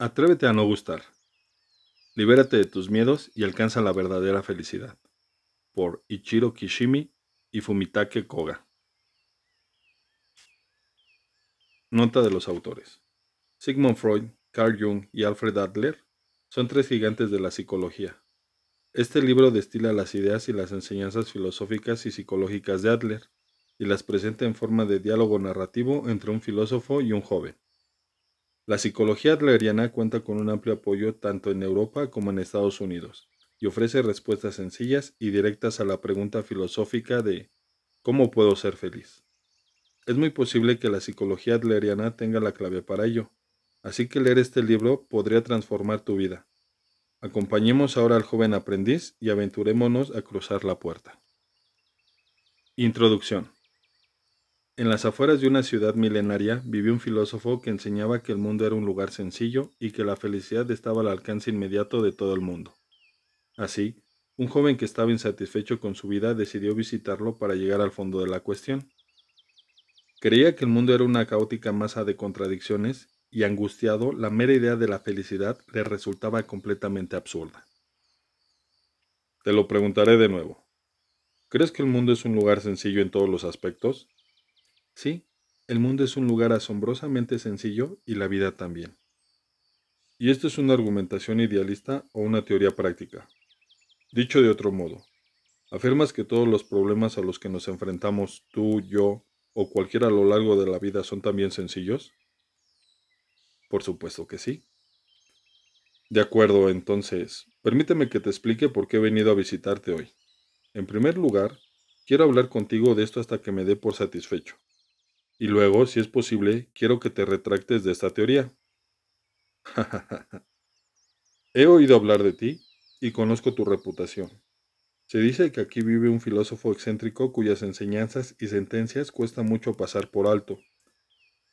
Atrévete a no gustar. Libérate de tus miedos y alcanza la verdadera felicidad. Por Ichiro Kishimi y Fumitake Koga. Nota de los autores. Sigmund Freud, Carl Jung y Alfred Adler son tres gigantes de la psicología. Este libro destila las ideas y las enseñanzas filosóficas y psicológicas de Adler y las presenta en forma de diálogo narrativo entre un filósofo y un joven. La psicología adleriana cuenta con un amplio apoyo tanto en Europa como en Estados Unidos y ofrece respuestas sencillas y directas a la pregunta filosófica de ¿cómo puedo ser feliz? Es muy posible que la psicología adleriana tenga la clave para ello, así que leer este libro podría transformar tu vida. Acompañemos ahora al joven aprendiz y aventurémonos a cruzar la puerta. Introducción. En las afueras de una ciudad milenaria vivió un filósofo que enseñaba que el mundo era un lugar sencillo y que la felicidad estaba al alcance inmediato de todo el mundo. Así, un joven que estaba insatisfecho con su vida decidió visitarlo para llegar al fondo de la cuestión. Creía que el mundo era una caótica masa de contradicciones y angustiado, la mera idea de la felicidad le resultaba completamente absurda. Te lo preguntaré de nuevo. ¿Crees que el mundo es un lugar sencillo en todos los aspectos? Sí, el mundo es un lugar asombrosamente sencillo y la vida también. ¿Y esto es una argumentación idealista o una teoría práctica? Dicho de otro modo, ¿afirmas que todos los problemas a los que nos enfrentamos tú, yo o cualquiera a lo largo de la vida son también sencillos? Por supuesto que sí. De acuerdo, entonces, permíteme que te explique por qué he venido a visitarte hoy. En primer lugar, quiero hablar contigo de esto hasta que me dé por satisfecho. Y luego, si es posible, quiero que te retractes de esta teoría. He oído hablar de ti y conozco tu reputación. Se dice que aquí vive un filósofo excéntrico cuyas enseñanzas y sentencias cuesta mucho pasar por alto.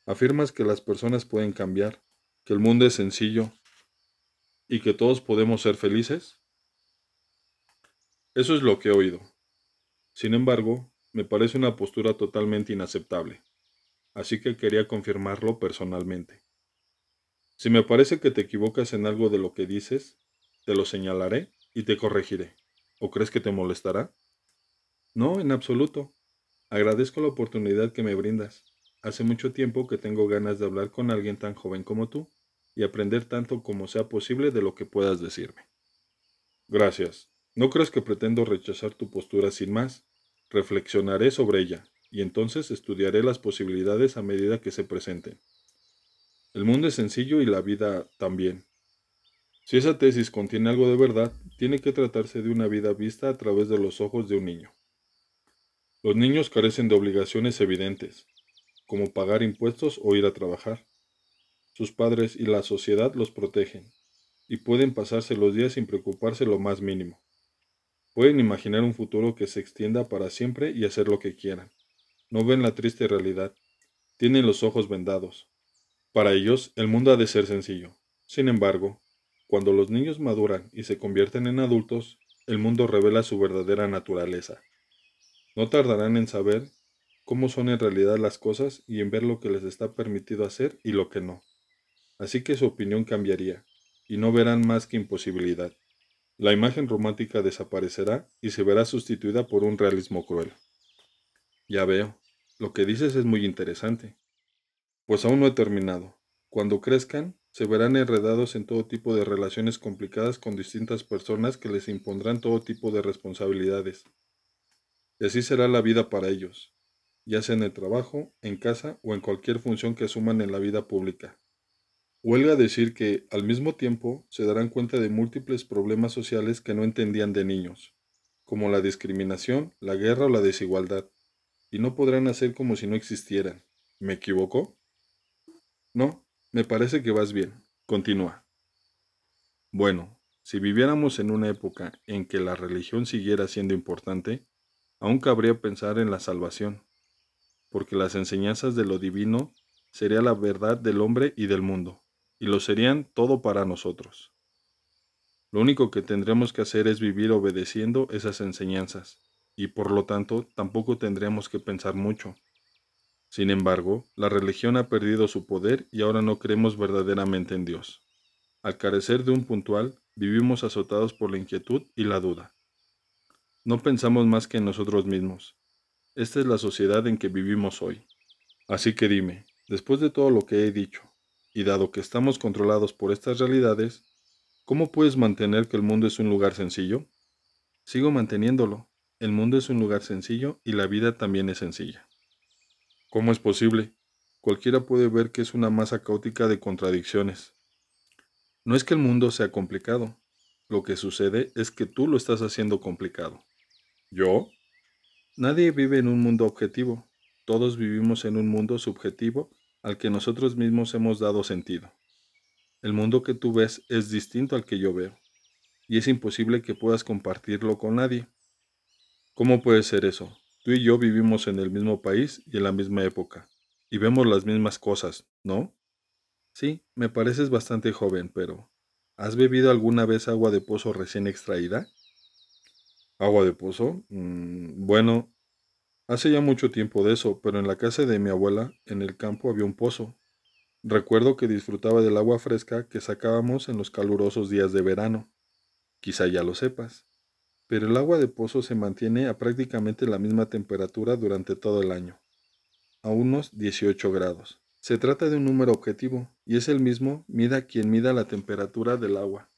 Afirmas que las personas pueden cambiar, que el mundo es sencillo y que todos podemos ser felices. Eso es lo que he oído. Sin embargo, me parece una postura totalmente inaceptable así que quería confirmarlo personalmente. Si me parece que te equivocas en algo de lo que dices, te lo señalaré y te corregiré. ¿O crees que te molestará? No, en absoluto. Agradezco la oportunidad que me brindas. Hace mucho tiempo que tengo ganas de hablar con alguien tan joven como tú y aprender tanto como sea posible de lo que puedas decirme. Gracias. No crees que pretendo rechazar tu postura sin más. Reflexionaré sobre ella y entonces estudiaré las posibilidades a medida que se presenten. El mundo es sencillo y la vida también. Si esa tesis contiene algo de verdad, tiene que tratarse de una vida vista a través de los ojos de un niño. Los niños carecen de obligaciones evidentes, como pagar impuestos o ir a trabajar. Sus padres y la sociedad los protegen, y pueden pasarse los días sin preocuparse lo más mínimo. Pueden imaginar un futuro que se extienda para siempre y hacer lo que quieran no ven la triste realidad, tienen los ojos vendados. Para ellos el mundo ha de ser sencillo. Sin embargo, cuando los niños maduran y se convierten en adultos, el mundo revela su verdadera naturaleza. No tardarán en saber cómo son en realidad las cosas y en ver lo que les está permitido hacer y lo que no. Así que su opinión cambiaría, y no verán más que imposibilidad. La imagen romántica desaparecerá y se verá sustituida por un realismo cruel. Ya veo. Lo que dices es muy interesante. Pues aún no he terminado. Cuando crezcan, se verán enredados en todo tipo de relaciones complicadas con distintas personas que les impondrán todo tipo de responsabilidades. Y así será la vida para ellos, ya sea en el trabajo, en casa o en cualquier función que asuman en la vida pública. Huelga decir que, al mismo tiempo, se darán cuenta de múltiples problemas sociales que no entendían de niños, como la discriminación, la guerra o la desigualdad y no podrán hacer como si no existieran. ¿Me equivoco? No, me parece que vas bien. Continúa. Bueno, si viviéramos en una época en que la religión siguiera siendo importante, aún cabría pensar en la salvación, porque las enseñanzas de lo divino sería la verdad del hombre y del mundo, y lo serían todo para nosotros. Lo único que tendremos que hacer es vivir obedeciendo esas enseñanzas, y por lo tanto tampoco tendríamos que pensar mucho. Sin embargo, la religión ha perdido su poder y ahora no creemos verdaderamente en Dios. Al carecer de un puntual, vivimos azotados por la inquietud y la duda. No pensamos más que en nosotros mismos. Esta es la sociedad en que vivimos hoy. Así que dime, después de todo lo que he dicho, y dado que estamos controlados por estas realidades, ¿cómo puedes mantener que el mundo es un lugar sencillo? Sigo manteniéndolo. El mundo es un lugar sencillo y la vida también es sencilla. ¿Cómo es posible? Cualquiera puede ver que es una masa caótica de contradicciones. No es que el mundo sea complicado. Lo que sucede es que tú lo estás haciendo complicado. ¿Yo? Nadie vive en un mundo objetivo. Todos vivimos en un mundo subjetivo al que nosotros mismos hemos dado sentido. El mundo que tú ves es distinto al que yo veo, y es imposible que puedas compartirlo con nadie. ¿Cómo puede ser eso? Tú y yo vivimos en el mismo país y en la misma época, y vemos las mismas cosas, ¿no? Sí, me pareces bastante joven, pero ¿has bebido alguna vez agua de pozo recién extraída? ¿Agua de pozo? Mm, bueno, Hace ya mucho tiempo de eso, pero en la casa de mi abuela, en el campo, había un pozo. Recuerdo que disfrutaba del agua fresca que sacábamos en los calurosos días de verano. Quizá ya lo sepas. Pero el agua de pozo se mantiene a prácticamente la misma temperatura durante todo el año, a unos 18 grados. Se trata de un número objetivo, y es el mismo mida quien mida la temperatura del agua.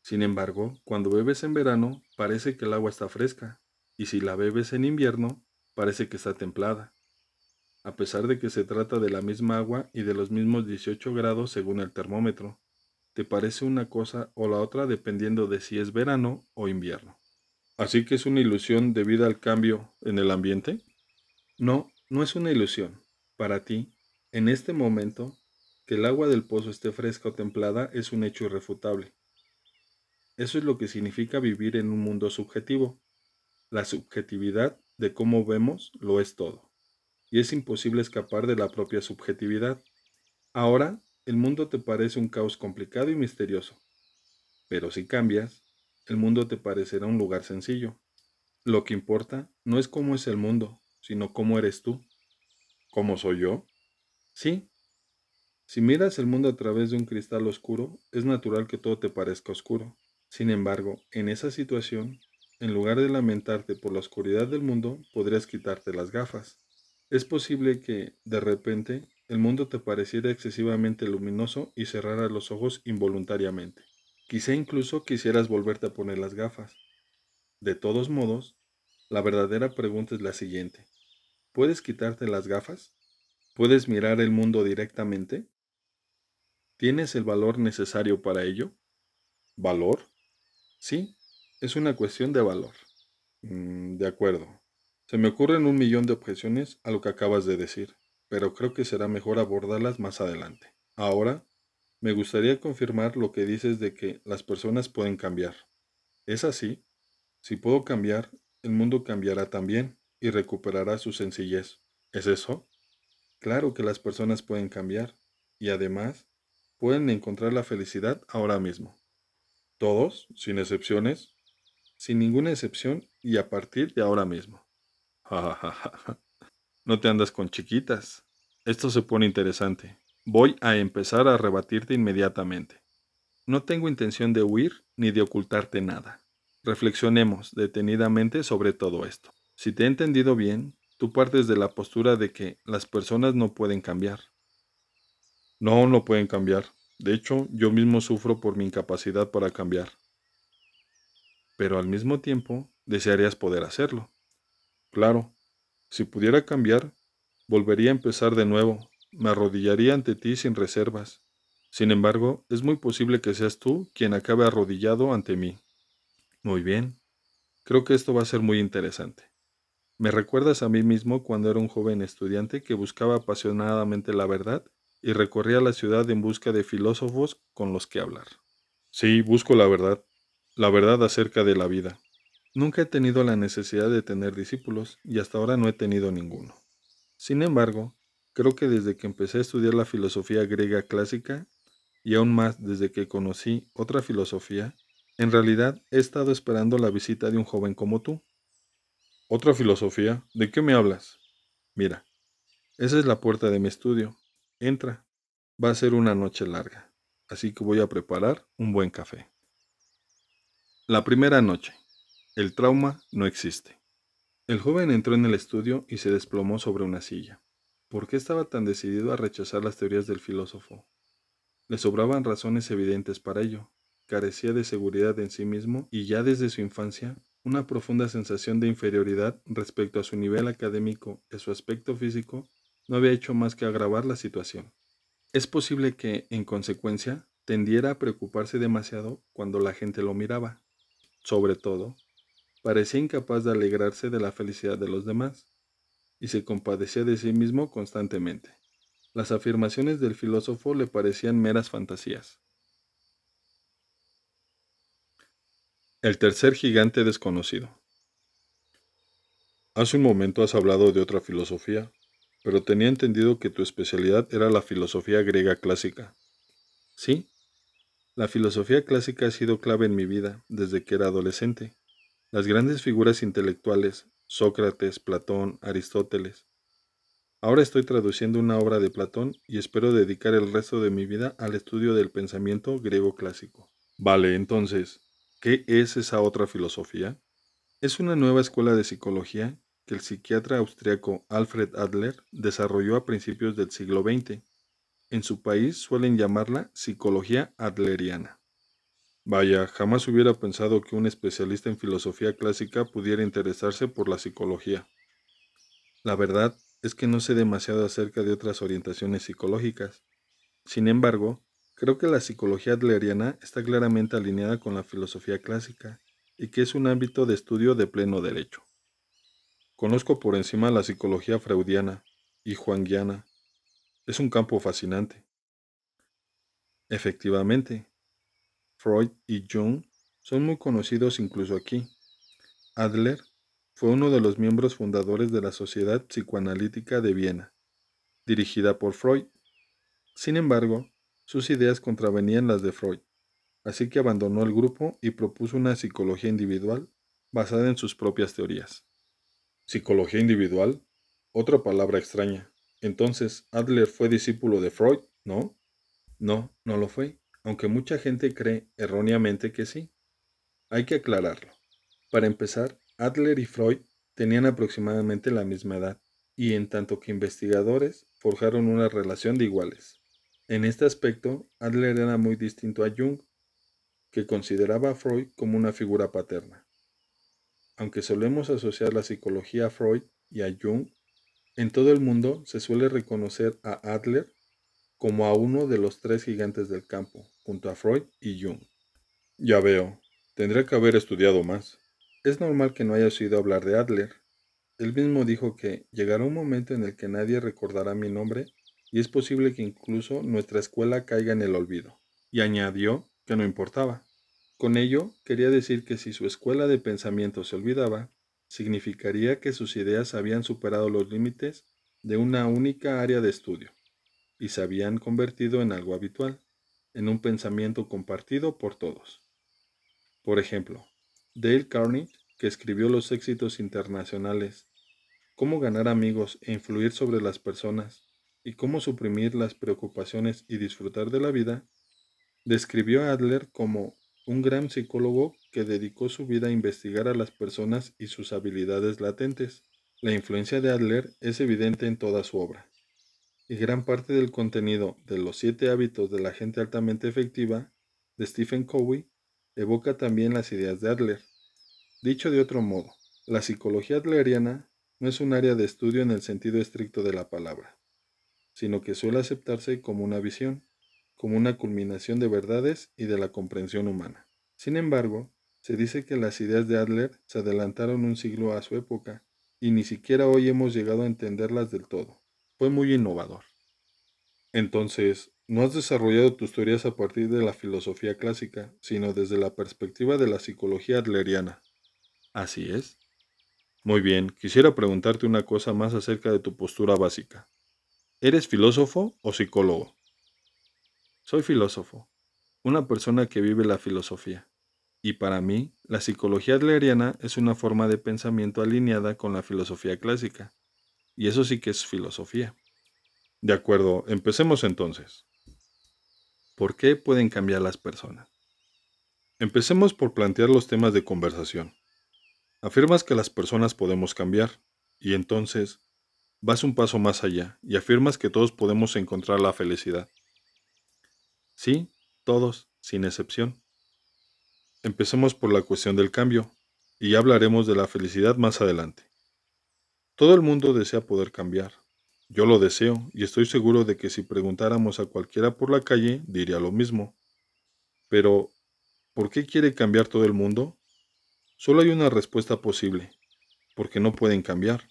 Sin embargo, cuando bebes en verano, parece que el agua está fresca, y si la bebes en invierno, parece que está templada, a pesar de que se trata de la misma agua y de los mismos 18 grados según el termómetro. Te parece una cosa o la otra dependiendo de si es verano o invierno. ¿Así que es una ilusión debido al cambio en el ambiente? No, no es una ilusión. Para ti, en este momento, que el agua del pozo esté fresca o templada es un hecho irrefutable. Eso es lo que significa vivir en un mundo subjetivo. La subjetividad de cómo vemos lo es todo, y es imposible escapar de la propia subjetividad. Ahora, el mundo te parece un caos complicado y misterioso, pero si cambias, el mundo te parecerá un lugar sencillo. Lo que importa no es cómo es el mundo, sino cómo eres tú. ¿Cómo soy yo? Sí. Si miras el mundo a través de un cristal oscuro, es natural que todo te parezca oscuro. Sin embargo, en esa situación, en lugar de lamentarte por la oscuridad del mundo, podrías quitarte las gafas. Es posible que, de repente, el mundo te pareciera excesivamente luminoso y cerraras los ojos involuntariamente. Quizá incluso quisieras volverte a poner las gafas. De todos modos, la verdadera pregunta es la siguiente. ¿Puedes quitarte las gafas? ¿Puedes mirar el mundo directamente? ¿Tienes el valor necesario para ello? ¿Valor? Sí, es una cuestión de valor. Mm, de acuerdo. Se me ocurren un millón de objeciones a lo que acabas de decir, pero creo que será mejor abordarlas más adelante. Ahora, me gustaría confirmar lo que dices de que las personas pueden cambiar. ¿Es así? Si puedo cambiar, el mundo cambiará también y recuperará su sencillez. ¿Es eso? Claro que las personas pueden cambiar y además pueden encontrar la felicidad ahora mismo. Todos, sin excepciones, sin ninguna excepción y a partir de ahora mismo. no te andas con chiquitas. Esto se pone interesante. Voy a empezar a rebatirte inmediatamente. No tengo intención de huir ni de ocultarte nada. Reflexionemos detenidamente sobre todo esto. Si te he entendido bien, tú partes de la postura de que las personas no pueden cambiar. No, no pueden cambiar. De hecho, yo mismo sufro por mi incapacidad para cambiar pero al mismo tiempo desearías poder hacerlo. Claro, si pudiera cambiar, volvería a empezar de nuevo, me arrodillaría ante ti sin reservas. Sin embargo, es muy posible que seas tú quien acabe arrodillado ante mí. Muy bien, creo que esto va a ser muy interesante. Me recuerdas a mí mismo cuando era un joven estudiante que buscaba apasionadamente la verdad y recorría la ciudad en busca de filósofos con los que hablar. Sí, busco la verdad, la verdad acerca de la vida. Nunca he tenido la necesidad de tener discípulos y hasta ahora no he tenido ninguno. Sin embargo, creo que desde que empecé a estudiar la filosofía griega clásica, y aún más desde que conocí otra filosofía, en realidad he estado esperando la visita de un joven como tú. ¿Otra filosofía? ¿De qué me hablas? Mira, esa es la puerta de mi estudio. Entra. Va a ser una noche larga. así que voy a preparar un buen café. La primera noche. El trauma no existe. El joven entró en el estudio y se desplomó sobre una silla. ¿Por qué estaba tan decidido a rechazar las teorías del filósofo? Le sobraban razones evidentes para ello. Carecía de seguridad en sí mismo y ya desde su infancia una profunda sensación de inferioridad respecto a su nivel académico y su aspecto físico no había hecho más que agravar la situación. Es posible que, en consecuencia, tendiera a preocuparse demasiado cuando la gente lo miraba. Sobre todo, parecía incapaz de alegrarse de la felicidad de los demás, y se compadecía de sí mismo constantemente. Las afirmaciones del filósofo le parecían meras fantasías. El tercer gigante desconocido. Hace un momento has hablado de otra filosofía, pero tenía entendido que tu especialidad era la filosofía griega clásica. Sí, la filosofía clásica ha sido clave en mi vida desde que era adolescente. Las grandes figuras intelectuales, Sócrates, Platón, Aristóteles. Ahora estoy traduciendo una obra de Platón y espero dedicar el resto de mi vida al estudio del pensamiento griego clásico. Vale, entonces, ¿qué es esa otra filosofía? Es una nueva escuela de psicología que el psiquiatra austriaco Alfred Adler desarrolló a principios del siglo XX. En su país suelen llamarla psicología adleriana. Vaya, jamás hubiera pensado que un especialista en filosofía clásica pudiera interesarse por la psicología. La verdad es que no sé demasiado acerca de otras orientaciones psicológicas. Sin embargo, creo que la psicología adleriana está claramente alineada con la filosofía clásica y que es un ámbito de estudio de pleno derecho. Conozco por encima la psicología freudiana y juanguiana. Es un campo fascinante. Efectivamente, Freud y Jung son muy conocidos incluso aquí. Adler fue uno de los miembros fundadores de la Sociedad Psicoanalítica de Viena, dirigida por Freud. Sin embargo, sus ideas contravenían las de Freud, así que abandonó el grupo y propuso una psicología individual basada en sus propias teorías. Psicología individual, otra palabra extraña. Entonces, Adler fue discípulo de Freud, ¿no? No, no lo fue, aunque mucha gente cree erróneamente que sí. Hay que aclararlo. Para empezar, Adler y Freud tenían aproximadamente la misma edad, y en tanto que investigadores forjaron una relación de iguales. En este aspecto, Adler era muy distinto a Jung, que consideraba a Freud como una figura paterna. Aunque solemos asociar la psicología a Freud y a Jung, en todo el mundo se suele reconocer a Adler como a uno de los tres gigantes del campo, junto a Freud y Jung. Ya veo, tendré que haber estudiado más. Es normal que no hayas oído hablar de Adler. Él mismo dijo que llegará un momento en el que nadie recordará mi nombre y es posible que incluso nuestra escuela caiga en el olvido. Y añadió que no importaba. Con ello, quería decir que si su escuela de pensamiento se olvidaba, significaría que sus ideas habían superado los límites de una única área de estudio y se habían convertido en algo habitual, en un pensamiento compartido por todos. Por ejemplo, Dale Carnegie, que escribió Los éxitos internacionales, cómo ganar amigos e influir sobre las personas y cómo suprimir las preocupaciones y disfrutar de la vida, describió a Adler como un gran psicólogo que dedicó su vida a investigar a las personas y sus habilidades latentes. La influencia de Adler es evidente en toda su obra, y gran parte del contenido de los siete hábitos de la gente altamente efectiva de Stephen Covey evoca también las ideas de Adler. Dicho de otro modo, la psicología adleriana no es un área de estudio en el sentido estricto de la palabra, sino que suele aceptarse como una visión, como una culminación de verdades y de la comprensión humana. Sin embargo, se dice que las ideas de Adler se adelantaron un siglo a su época, y ni siquiera hoy hemos llegado a entenderlas del todo. Fue muy innovador. Entonces, no has desarrollado tus teorías a partir de la filosofía clásica, sino desde la perspectiva de la psicología adleriana. Así es. Muy bien, quisiera preguntarte una cosa más acerca de tu postura básica. ¿Eres filósofo o psicólogo? Soy filósofo, una persona que vive la filosofía. Y para mí, la psicología adleriana es una forma de pensamiento alineada con la filosofía clásica. Y eso sí que es filosofía. De acuerdo, empecemos entonces. ¿Por qué pueden cambiar las personas? Empecemos por plantear los temas de conversación. Afirmas que las personas podemos cambiar, y entonces vas un paso más allá y afirmas que todos podemos encontrar la felicidad. Sí, todos, sin excepción. Empecemos por la cuestión del cambio, y ya hablaremos de la felicidad más adelante. Todo el mundo desea poder cambiar. Yo lo deseo, y estoy seguro de que si preguntáramos a cualquiera por la calle, diría lo mismo. Pero, ¿por qué quiere cambiar todo el mundo? Solo hay una respuesta posible, porque no pueden cambiar.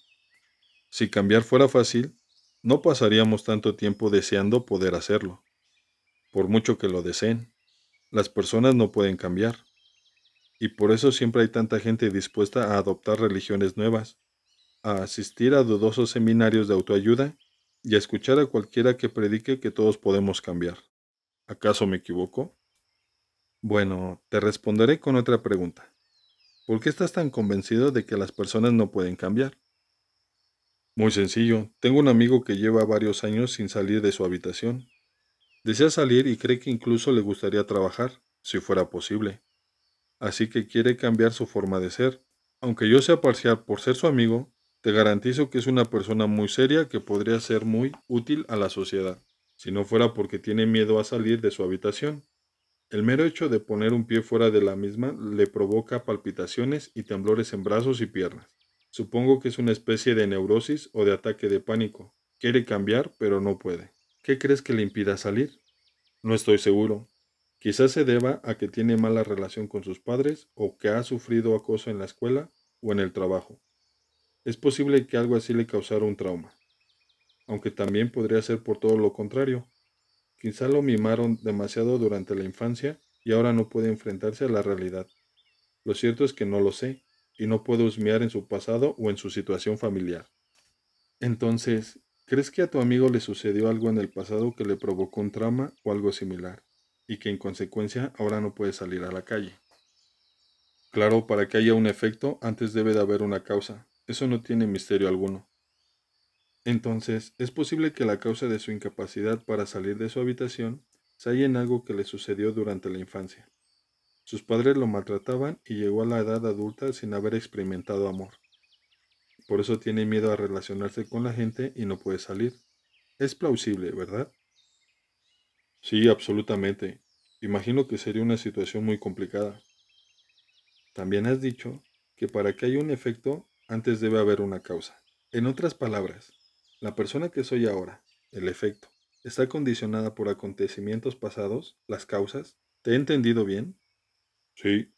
Si cambiar fuera fácil, no pasaríamos tanto tiempo deseando poder hacerlo. Por mucho que lo deseen, las personas no pueden cambiar. Y por eso siempre hay tanta gente dispuesta a adoptar religiones nuevas, a asistir a dudosos seminarios de autoayuda y a escuchar a cualquiera que predique que todos podemos cambiar. ¿Acaso me equivoco? Bueno, te responderé con otra pregunta. ¿Por qué estás tan convencido de que las personas no pueden cambiar? Muy sencillo, tengo un amigo que lleva varios años sin salir de su habitación. Desea salir y cree que incluso le gustaría trabajar, si fuera posible. Así que quiere cambiar su forma de ser. Aunque yo sea parcial por ser su amigo, te garantizo que es una persona muy seria que podría ser muy útil a la sociedad, si no fuera porque tiene miedo a salir de su habitación. El mero hecho de poner un pie fuera de la misma le provoca palpitaciones y temblores en brazos y piernas. Supongo que es una especie de neurosis o de ataque de pánico. Quiere cambiar, pero no puede. ¿Qué crees que le impida salir? No estoy seguro. Quizás se deba a que tiene mala relación con sus padres o que ha sufrido acoso en la escuela o en el trabajo. Es posible que algo así le causara un trauma. Aunque también podría ser por todo lo contrario, Quizá lo mimaron demasiado durante la infancia y ahora no puede enfrentarse a la realidad. Lo cierto es que no lo sé, y no puedo husmear en su pasado o en su situación familiar. Entonces, ¿crees que a tu amigo le sucedió algo en el pasado que le provocó un trauma o algo similar, y que en consecuencia ahora no puede salir a la calle? Claro, para que haya un efecto, antes debe de haber una causa. Eso no tiene misterio alguno. Entonces, es posible que la causa de su incapacidad para salir de su habitación se halla en algo que le sucedió durante la infancia. Sus padres lo maltrataban y llegó a la edad adulta sin haber experimentado amor. Por eso tiene miedo a relacionarse con la gente y no puede salir. Es plausible, ¿verdad? Sí, absolutamente. Imagino que sería una situación muy complicada. También has dicho que para que haya un efecto, antes debe haber una causa. En otras palabras, la persona que soy ahora, el efecto, está condicionada por acontecimientos pasados, las causas. ¿Te he entendido bien? Sí.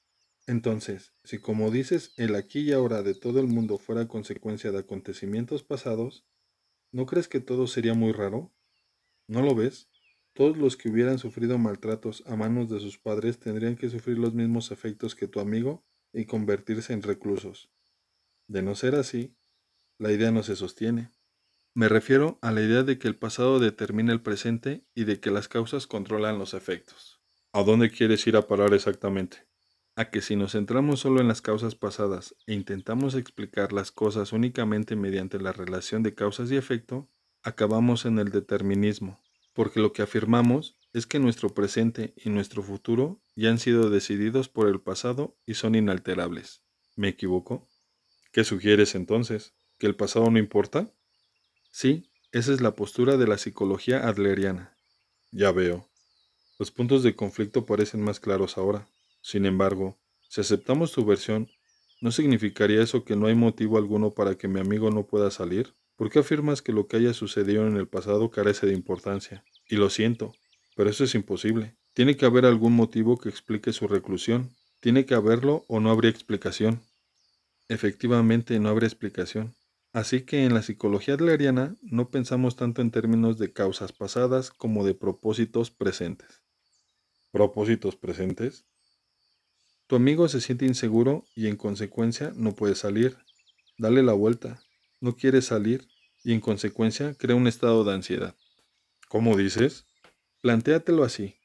Entonces, si como dices el aquí y ahora de todo el mundo fuera consecuencia de acontecimientos pasados, ¿no crees que todo sería muy raro? ¿No lo ves? Todos los que hubieran sufrido maltratos a manos de sus padres tendrían que sufrir los mismos efectos que tu amigo y convertirse en reclusos. De no ser así, la idea no se sostiene. Me refiero a la idea de que el pasado determina el presente y de que las causas controlan los efectos. ¿A dónde quieres ir a parar exactamente? A que si nos centramos solo en las causas pasadas e intentamos explicar las cosas únicamente mediante la relación de causas y efecto, acabamos en el determinismo, porque lo que afirmamos es que nuestro presente y nuestro futuro ya han sido decididos por el pasado y son inalterables. ¿Me equivoco? ¿Qué sugieres entonces? ¿Que el pasado no importa? Sí, esa es la postura de la psicología adleriana. Ya veo. Los puntos de conflicto parecen más claros ahora. Sin embargo, si aceptamos tu versión, ¿no significaría eso que no hay motivo alguno para que mi amigo no pueda salir? ¿Por qué afirmas que lo que haya sucedido en el pasado carece de importancia? Y lo siento, pero eso es imposible. Tiene que haber algún motivo que explique su reclusión. Tiene que haberlo o no habría explicación. Efectivamente, no habría explicación. Así que en la psicología adleriana no pensamos tanto en términos de causas pasadas como de propósitos presentes. ¿Propósitos presentes? Tu amigo se siente inseguro y en consecuencia no puede salir. Dale la vuelta. No quiere salir y en consecuencia crea un estado de ansiedad. ¿Cómo dices? Plantéatelo así.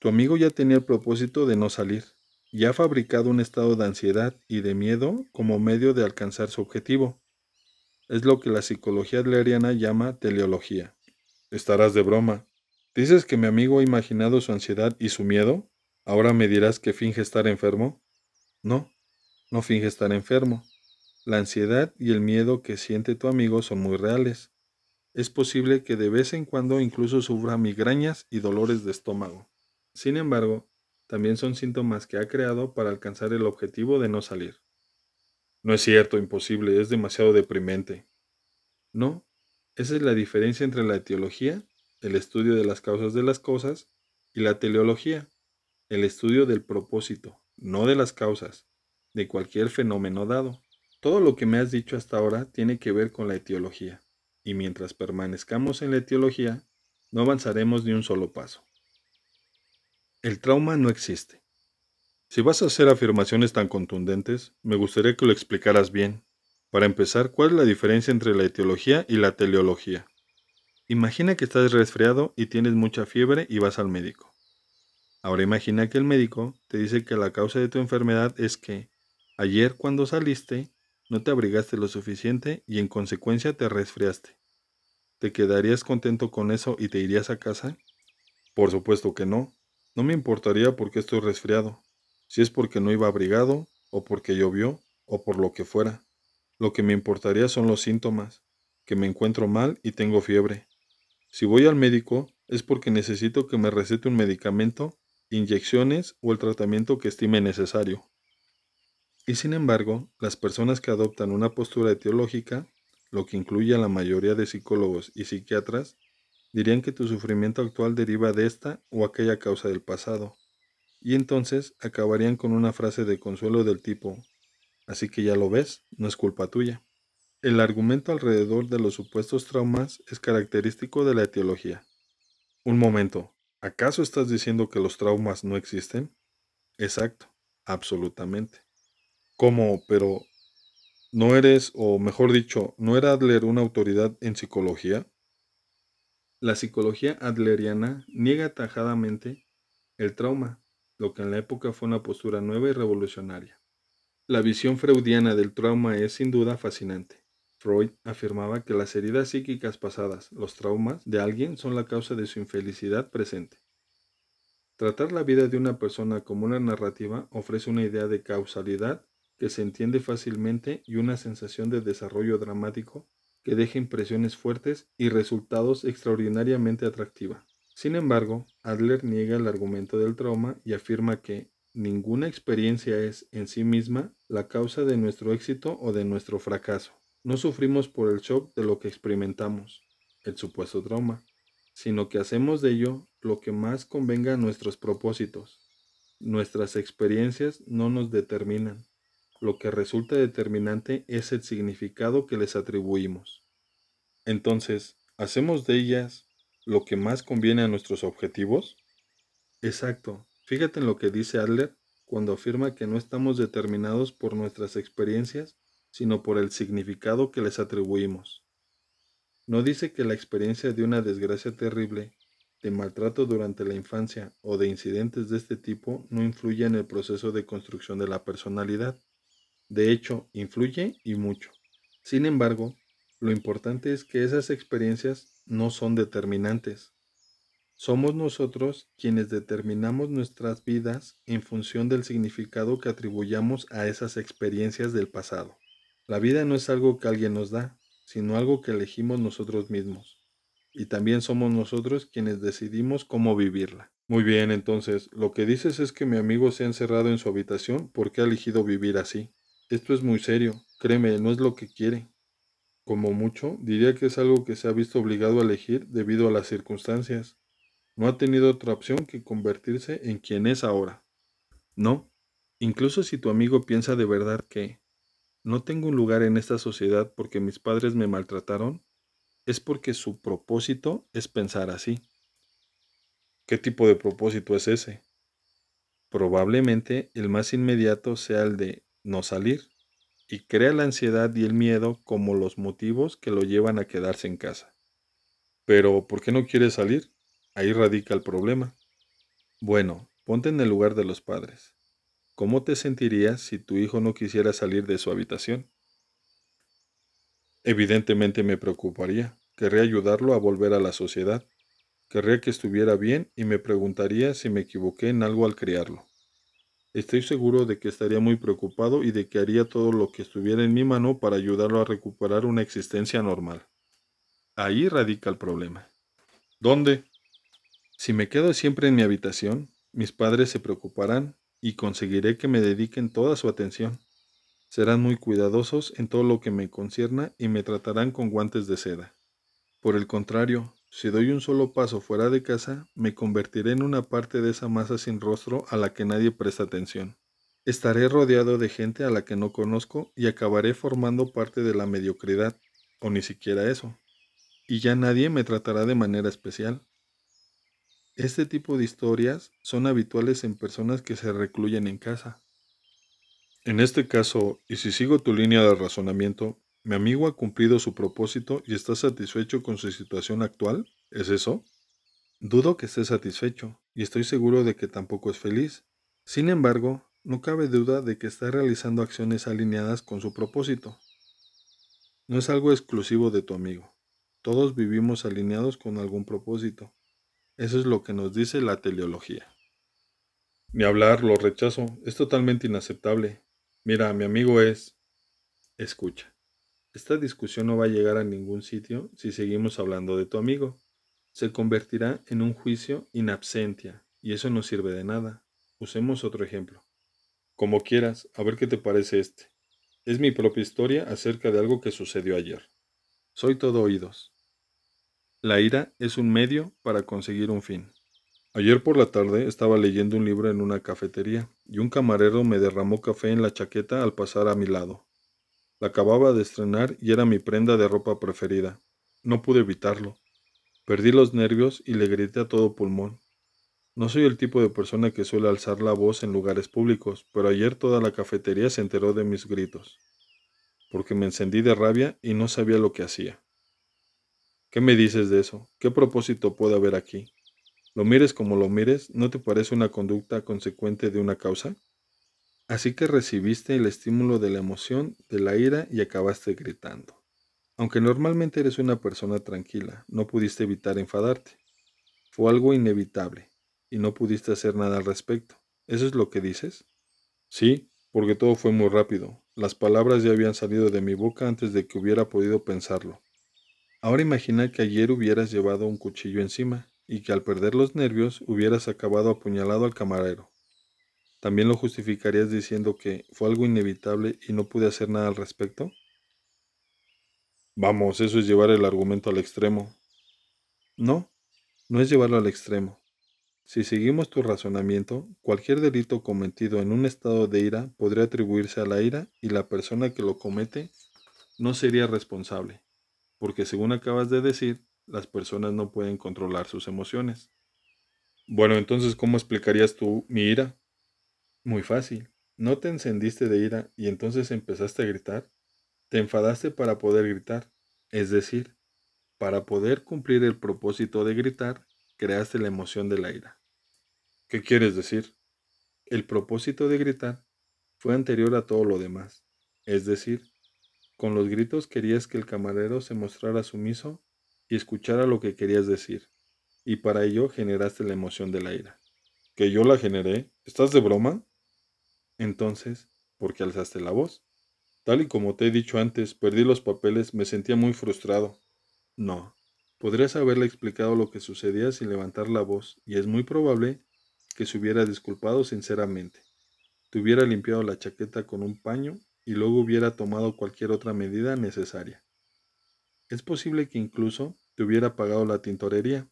Tu amigo ya tenía el propósito de no salir y ha fabricado un estado de ansiedad y de miedo como medio de alcanzar su objetivo. Es lo que la psicología adleriana llama teleología. Estarás de broma. ¿Dices que mi amigo ha imaginado su ansiedad y su miedo? ¿Ahora me dirás que finge estar enfermo? No, no finge estar enfermo. La ansiedad y el miedo que siente tu amigo son muy reales. Es posible que de vez en cuando incluso sufra migrañas y dolores de estómago. Sin embargo, también son síntomas que ha creado para alcanzar el objetivo de no salir. No es cierto, imposible, es demasiado deprimente. No, esa es la diferencia entre la etiología el estudio de las causas de las cosas, y la teleología, el estudio del propósito, no de las causas, de cualquier fenómeno dado. Todo lo que me has dicho hasta ahora tiene que ver con la etiología, y mientras permanezcamos en la etiología, no avanzaremos ni un solo paso. El trauma no existe. Si vas a hacer afirmaciones tan contundentes, me gustaría que lo explicaras bien. Para empezar, ¿cuál es la diferencia entre la etiología y la teleología? Imagina que estás resfriado y tienes mucha fiebre y vas al médico. Ahora imagina que el médico te dice que la causa de tu enfermedad es que ayer cuando saliste no te abrigaste lo suficiente y en consecuencia te resfriaste. ¿Te quedarías contento con eso y te irías a casa? Por supuesto que no. No me importaría porque estoy resfriado, si es porque no iba abrigado, o porque llovió, o por lo que fuera. Lo que me importaría son los síntomas, que me encuentro mal y tengo fiebre. Si voy al médico es porque necesito que me recete un medicamento, inyecciones o el tratamiento que estime necesario. Y sin embargo, las personas que adoptan una postura etiológica, lo que incluye a la mayoría de psicólogos y psiquiatras, dirían que tu sufrimiento actual deriva de esta o aquella causa del pasado. Y entonces acabarían con una frase de consuelo del tipo, así que ya lo ves, no es culpa tuya. El argumento alrededor de los supuestos traumas es característico de la etiología. Un momento, ¿acaso estás diciendo que los traumas no existen? Exacto, absolutamente. ¿Cómo? Pero ¿no eres, o mejor dicho, no era Adler una autoridad en psicología? La psicología adleriana niega tajadamente el trauma, lo que en la época fue una postura nueva y revolucionaria. La visión freudiana del trauma es sin duda fascinante. Freud afirmaba que las heridas psíquicas pasadas, los traumas de alguien, son la causa de su infelicidad presente. Tratar la vida de una persona como una narrativa ofrece una idea de causalidad que se entiende fácilmente y una sensación de desarrollo dramático que deja impresiones fuertes y resultados extraordinariamente atractiva. Sin embargo, Adler niega el argumento del trauma y afirma que ninguna experiencia es en sí misma la causa de nuestro éxito o de nuestro fracaso. No sufrimos por el shock de lo que experimentamos, el supuesto trauma, sino que hacemos de ello lo que más convenga a nuestros propósitos. Nuestras experiencias no nos determinan. Lo que resulta determinante es el significado que les atribuimos. Entonces, ¿hacemos de ellas lo que más conviene a nuestros objetivos? Exacto. Fíjate en lo que dice Adler cuando afirma que no estamos determinados por nuestras experiencias, sino por el significado que les atribuimos. No dice que la experiencia de una desgracia terrible, de maltrato durante la infancia o de incidentes de este tipo no influye en el proceso de construcción de la personalidad. De hecho, influye y mucho. Sin embargo, lo importante es que esas experiencias no son determinantes. Somos nosotros quienes determinamos nuestras vidas en función del significado que atribuyamos a esas experiencias del pasado. La vida no es algo que alguien nos da, sino algo que elegimos nosotros mismos. Y también somos nosotros quienes decidimos cómo vivirla. Muy bien, entonces, lo que dices es que mi amigo se ha encerrado en su habitación porque ha elegido vivir así. Esto es muy serio, créeme, no es lo que quiere. Como mucho, diría que es algo que se ha visto obligado a elegir debido a las circunstancias. No ha tenido otra opción que convertirse en quien es ahora. No, incluso si tu amigo piensa de verdad que, no tengo un lugar en esta sociedad porque mis padres me maltrataron, es porque su propósito es pensar así. ¿Qué tipo de propósito es ese? Probablemente el más inmediato sea el de no salir, y crea la ansiedad y el miedo como los motivos que lo llevan a quedarse en casa. Pero, ¿por qué no quiere salir? Ahí radica el problema. Bueno, ponte en el lugar de los padres. ¿Cómo te sentirías si tu hijo no quisiera salir de su habitación? Evidentemente me preocuparía. Querría ayudarlo a volver a la sociedad. Querría que estuviera bien y me preguntaría si me equivoqué en algo al criarlo. Estoy seguro de que estaría muy preocupado y de que haría todo lo que estuviera en mi mano para ayudarlo a recuperar una existencia normal. Ahí radica el problema. ¿Dónde? Si me quedo siempre en mi habitación, mis padres se preocuparán y conseguiré que me dediquen toda su atención. Serán muy cuidadosos en todo lo que me concierna y me tratarán con guantes de seda. Por el contrario, si doy un solo paso fuera de casa, me convertiré en una parte de esa masa sin rostro a la que nadie presta atención. Estaré rodeado de gente a la que no conozco y acabaré formando parte de la mediocridad, o ni siquiera eso. Y ya nadie me tratará de manera especial. Este tipo de historias son habituales en personas que se recluyen en casa. En este caso, y si sigo tu línea de razonamiento, mi amigo ha cumplido su propósito y está satisfecho con su situación actual. ¿Es eso? Dudo que esté satisfecho y estoy seguro de que tampoco es feliz. Sin embargo, no cabe duda de que está realizando acciones alineadas con su propósito. No es algo exclusivo de tu amigo. Todos vivimos alineados con algún propósito. Eso es lo que nos dice la teleología. Ni hablar, lo rechazo. Es totalmente inaceptable. Mira, mi amigo es... Escucha. Esta discusión no va a llegar a ningún sitio si seguimos hablando de tu amigo. Se convertirá en un juicio in absentia, y eso no sirve de nada. Usemos otro ejemplo. Como quieras, a ver qué te parece este. Es mi propia historia acerca de algo que sucedió ayer. Soy todo oídos. La ira es un medio para conseguir un fin. Ayer por la tarde estaba leyendo un libro en una cafetería y un camarero me derramó café en la chaqueta al pasar a mi lado. Acababa de estrenar y era mi prenda de ropa preferida. No pude evitarlo. Perdí los nervios y le grité a todo pulmón. No soy el tipo de persona que suele alzar la voz en lugares públicos, pero ayer toda la cafetería se enteró de mis gritos, porque me encendí de rabia y no sabía lo que hacía. ¿Qué me dices de eso? ¿Qué propósito puede haber aquí? Lo mires como lo mires, ¿no te parece una conducta consecuente de una causa? Así que recibiste el estímulo de la emoción, de la ira y acabaste gritando. Aunque normalmente eres una persona tranquila, no pudiste evitar enfadarte. Fue algo inevitable y no pudiste hacer nada al respecto. ¿Eso es lo que dices? Sí, porque todo fue muy rápido. Las palabras ya habían salido de mi boca antes de que hubiera podido pensarlo. Ahora imagina que ayer hubieras llevado un cuchillo encima y que al perder los nervios hubieras acabado apuñalado al camarero. ¿También lo justificarías diciendo que fue algo inevitable y no pude hacer nada al respecto? Vamos, eso es llevar el argumento al extremo. No, no es llevarlo al extremo. Si seguimos tu razonamiento, cualquier delito cometido en un estado de ira podría atribuirse a la ira y la persona que lo comete no sería responsable, porque según acabas de decir, las personas no pueden controlar sus emociones. Bueno, entonces, ¿cómo explicarías tú mi ira? Muy fácil. ¿No te encendiste de ira y entonces empezaste a gritar? Te enfadaste para poder gritar. Es decir, para poder cumplir el propósito de gritar, creaste la emoción de la ira. ¿Qué quieres decir? El propósito de gritar fue anterior a todo lo demás. Es decir, con los gritos querías que el camarero se mostrara sumiso y escuchara lo que querías decir, y para ello generaste la emoción de la ira. ¿Que yo la generé? ¿Estás de broma? Entonces, ¿por qué alzaste la voz? Tal y como te he dicho antes, perdí los papeles, me sentía muy frustrado. No, podrías haberle explicado lo que sucedía sin levantar la voz, y es muy probable que se hubiera disculpado sinceramente. Te hubiera limpiado la chaqueta con un paño y luego hubiera tomado cualquier otra medida necesaria. Es posible que incluso te hubiera pagado la tintorería,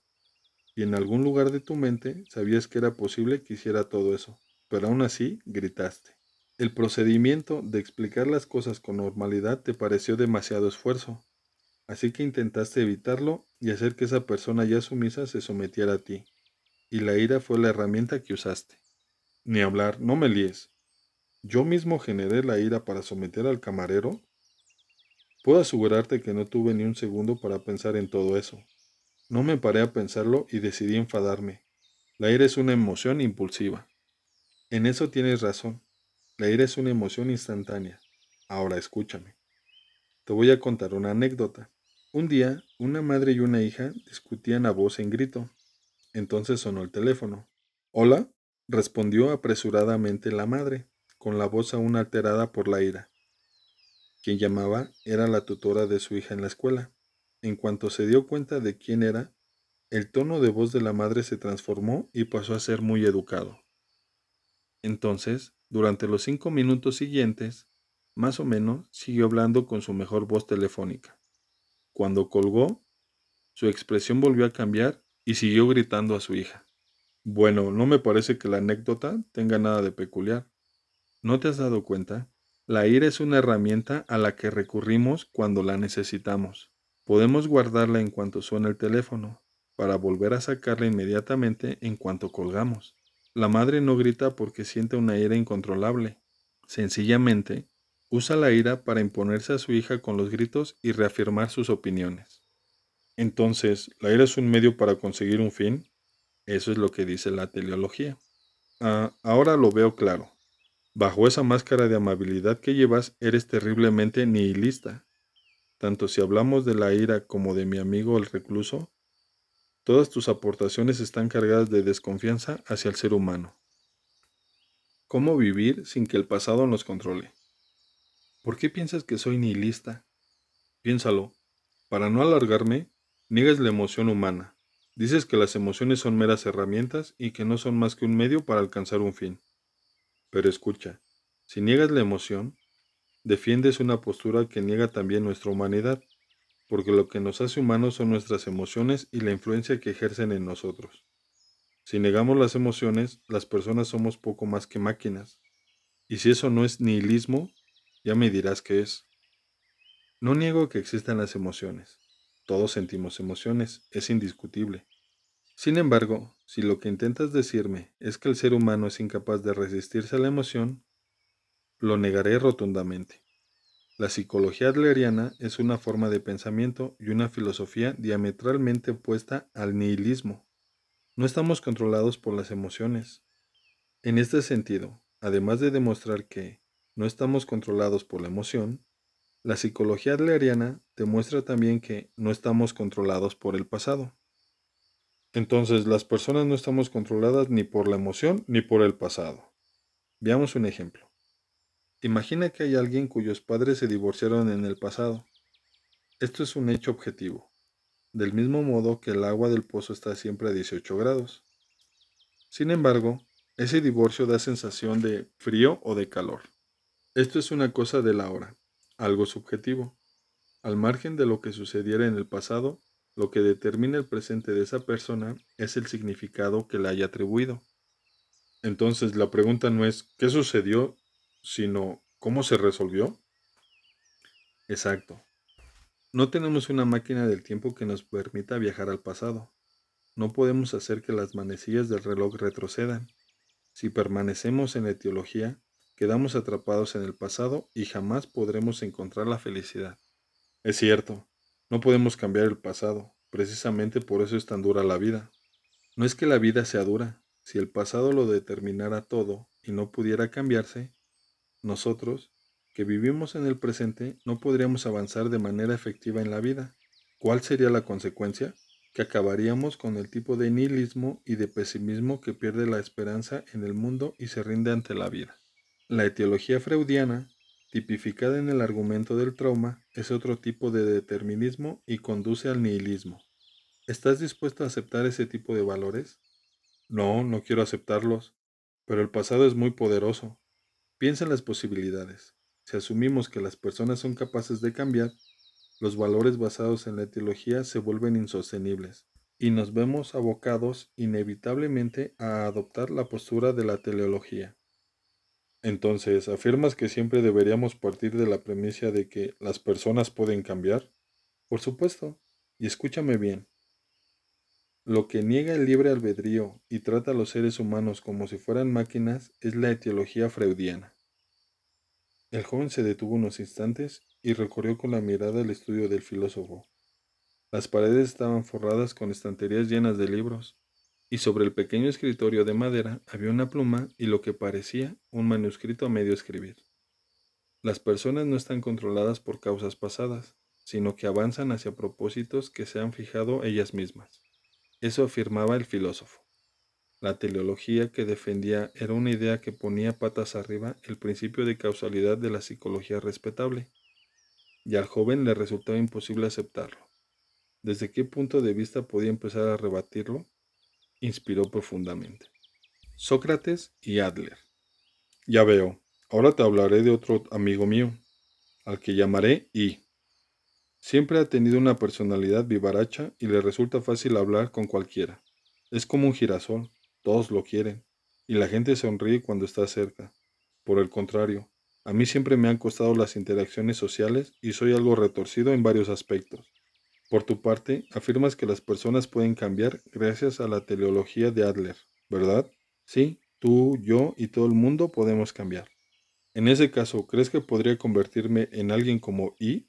y en algún lugar de tu mente sabías que era posible que hiciera todo eso pero aún así gritaste. El procedimiento de explicar las cosas con normalidad te pareció demasiado esfuerzo, así que intentaste evitarlo y hacer que esa persona ya sumisa se sometiera a ti, y la ira fue la herramienta que usaste. Ni hablar, no me líes. ¿Yo mismo generé la ira para someter al camarero? Puedo asegurarte que no tuve ni un segundo para pensar en todo eso. No me paré a pensarlo y decidí enfadarme. La ira es una emoción impulsiva. En eso tienes razón. La ira es una emoción instantánea. Ahora escúchame. Te voy a contar una anécdota. Un día, una madre y una hija discutían a voz en grito. Entonces sonó el teléfono. Hola, respondió apresuradamente la madre, con la voz aún alterada por la ira. Quien llamaba era la tutora de su hija en la escuela. En cuanto se dio cuenta de quién era, el tono de voz de la madre se transformó y pasó a ser muy educado. Entonces, durante los cinco minutos siguientes, más o menos, siguió hablando con su mejor voz telefónica. Cuando colgó, su expresión volvió a cambiar y siguió gritando a su hija. Bueno, no me parece que la anécdota tenga nada de peculiar. ¿No te has dado cuenta? La ira es una herramienta a la que recurrimos cuando la necesitamos. Podemos guardarla en cuanto suena el teléfono, para volver a sacarla inmediatamente en cuanto colgamos. La madre no grita porque siente una ira incontrolable. Sencillamente, usa la ira para imponerse a su hija con los gritos y reafirmar sus opiniones. Entonces, ¿la ira es un medio para conseguir un fin? Eso es lo que dice la teleología. Ah, ahora lo veo claro. Bajo esa máscara de amabilidad que llevas, eres terriblemente nihilista. Tanto si hablamos de la ira como de mi amigo el recluso, todas tus aportaciones están cargadas de desconfianza hacia el ser humano. ¿Cómo vivir sin que el pasado nos controle? ¿Por qué piensas que soy nihilista? Piénsalo. Para no alargarme, niegas la emoción humana. Dices que las emociones son meras herramientas y que no son más que un medio para alcanzar un fin. Pero escucha, si niegas la emoción, defiendes una postura que niega también nuestra humanidad, porque lo que nos hace humanos son nuestras emociones y la influencia que ejercen en nosotros. Si negamos las emociones, las personas somos poco más que máquinas. Y si eso no es nihilismo, ya me dirás qué es. No niego que existan las emociones. Todos sentimos emociones, es indiscutible. Sin embargo, si lo que intentas decirme es que el ser humano es incapaz de resistirse a la emoción, lo negaré rotundamente. La psicología adleriana es una forma de pensamiento y una filosofía diametralmente opuesta al nihilismo. No estamos controlados por las emociones. En este sentido, además de demostrar que no estamos controlados por la emoción, la psicología adleriana demuestra también que no estamos controlados por el pasado. Entonces, las personas no estamos controladas ni por la emoción ni por el pasado. Veamos un ejemplo. Imagina que hay alguien cuyos padres se divorciaron en el pasado. Esto es un hecho objetivo, del mismo modo que el agua del pozo está siempre a 18 grados. Sin embargo, ese divorcio da sensación de frío o de calor. Esto es una cosa de la hora, algo subjetivo. Al margen de lo que sucediera en el pasado, lo que determina el presente de esa persona es el significado que le haya atribuido. Entonces la pregunta no es ¿qué sucedió? Sino ¿cómo se resolvió? Exacto. No tenemos una máquina del tiempo que nos permita viajar al pasado. No podemos hacer que las manecillas del reloj retrocedan. Si permanecemos en etiología, quedamos atrapados en el pasado y jamás podremos encontrar la felicidad. Es cierto, no podemos cambiar el pasado, precisamente por eso es tan dura la vida. No es que la vida sea dura, si el pasado lo determinara todo y no pudiera cambiarse, nosotros, que vivimos en el presente, no podríamos avanzar de manera efectiva en la vida. ¿Cuál sería la consecuencia? Que acabaríamos con el tipo de nihilismo y de pesimismo que pierde la esperanza en el mundo y se rinde ante la vida. La etiología freudiana tipificada en el argumento del trauma, es otro tipo de determinismo y conduce al nihilismo. ¿Estás dispuesto a aceptar ese tipo de valores? No, no quiero aceptarlos, pero el pasado es muy poderoso. Piensa en las posibilidades. Si asumimos que las personas son capaces de cambiar, los valores basados en la etiología se vuelven insostenibles y nos vemos abocados inevitablemente a adoptar la postura de la teleología. Entonces, ¿afirmas que siempre deberíamos partir de la premisa de que las personas pueden cambiar? Por supuesto, y escúchame bien. Lo que niega el libre albedrío y trata a los seres humanos como si fueran máquinas es la etiología freudiana. El joven se detuvo unos instantes y recorrió con la mirada el estudio del filósofo. Las paredes estaban forradas con estanterías llenas de libros, y sobre el pequeño escritorio de madera había una pluma y lo que parecía un manuscrito a medio escribir. Las personas no están controladas por causas pasadas, sino que avanzan hacia propósitos que se han fijado ellas mismas. Eso afirmaba el filósofo. La teleología que defendía era una idea que ponía patas arriba el principio de causalidad de la psicología respetable, y al joven le resultaba imposible aceptarlo. ¿Desde qué punto de vista podía empezar a rebatirlo? Inspiró profundamente. Sócrates y Adler. Ya veo, ahora te hablaré de otro amigo mío, al que llamaré I. Siempre ha tenido una personalidad vivaracha y le resulta fácil hablar con cualquiera. Es como un girasol, todos lo quieren, y la gente sonríe cuando está cerca. Por el contrario, a mí siempre me han costado las interacciones sociales y soy algo retorcido en varios aspectos. Por tu parte, afirmas que las personas pueden cambiar gracias a la teleología de Adler, ¿verdad? Sí, tú, yo y todo el mundo podemos cambiar. En ese caso, ¿crees que podría convertirme en alguien como I?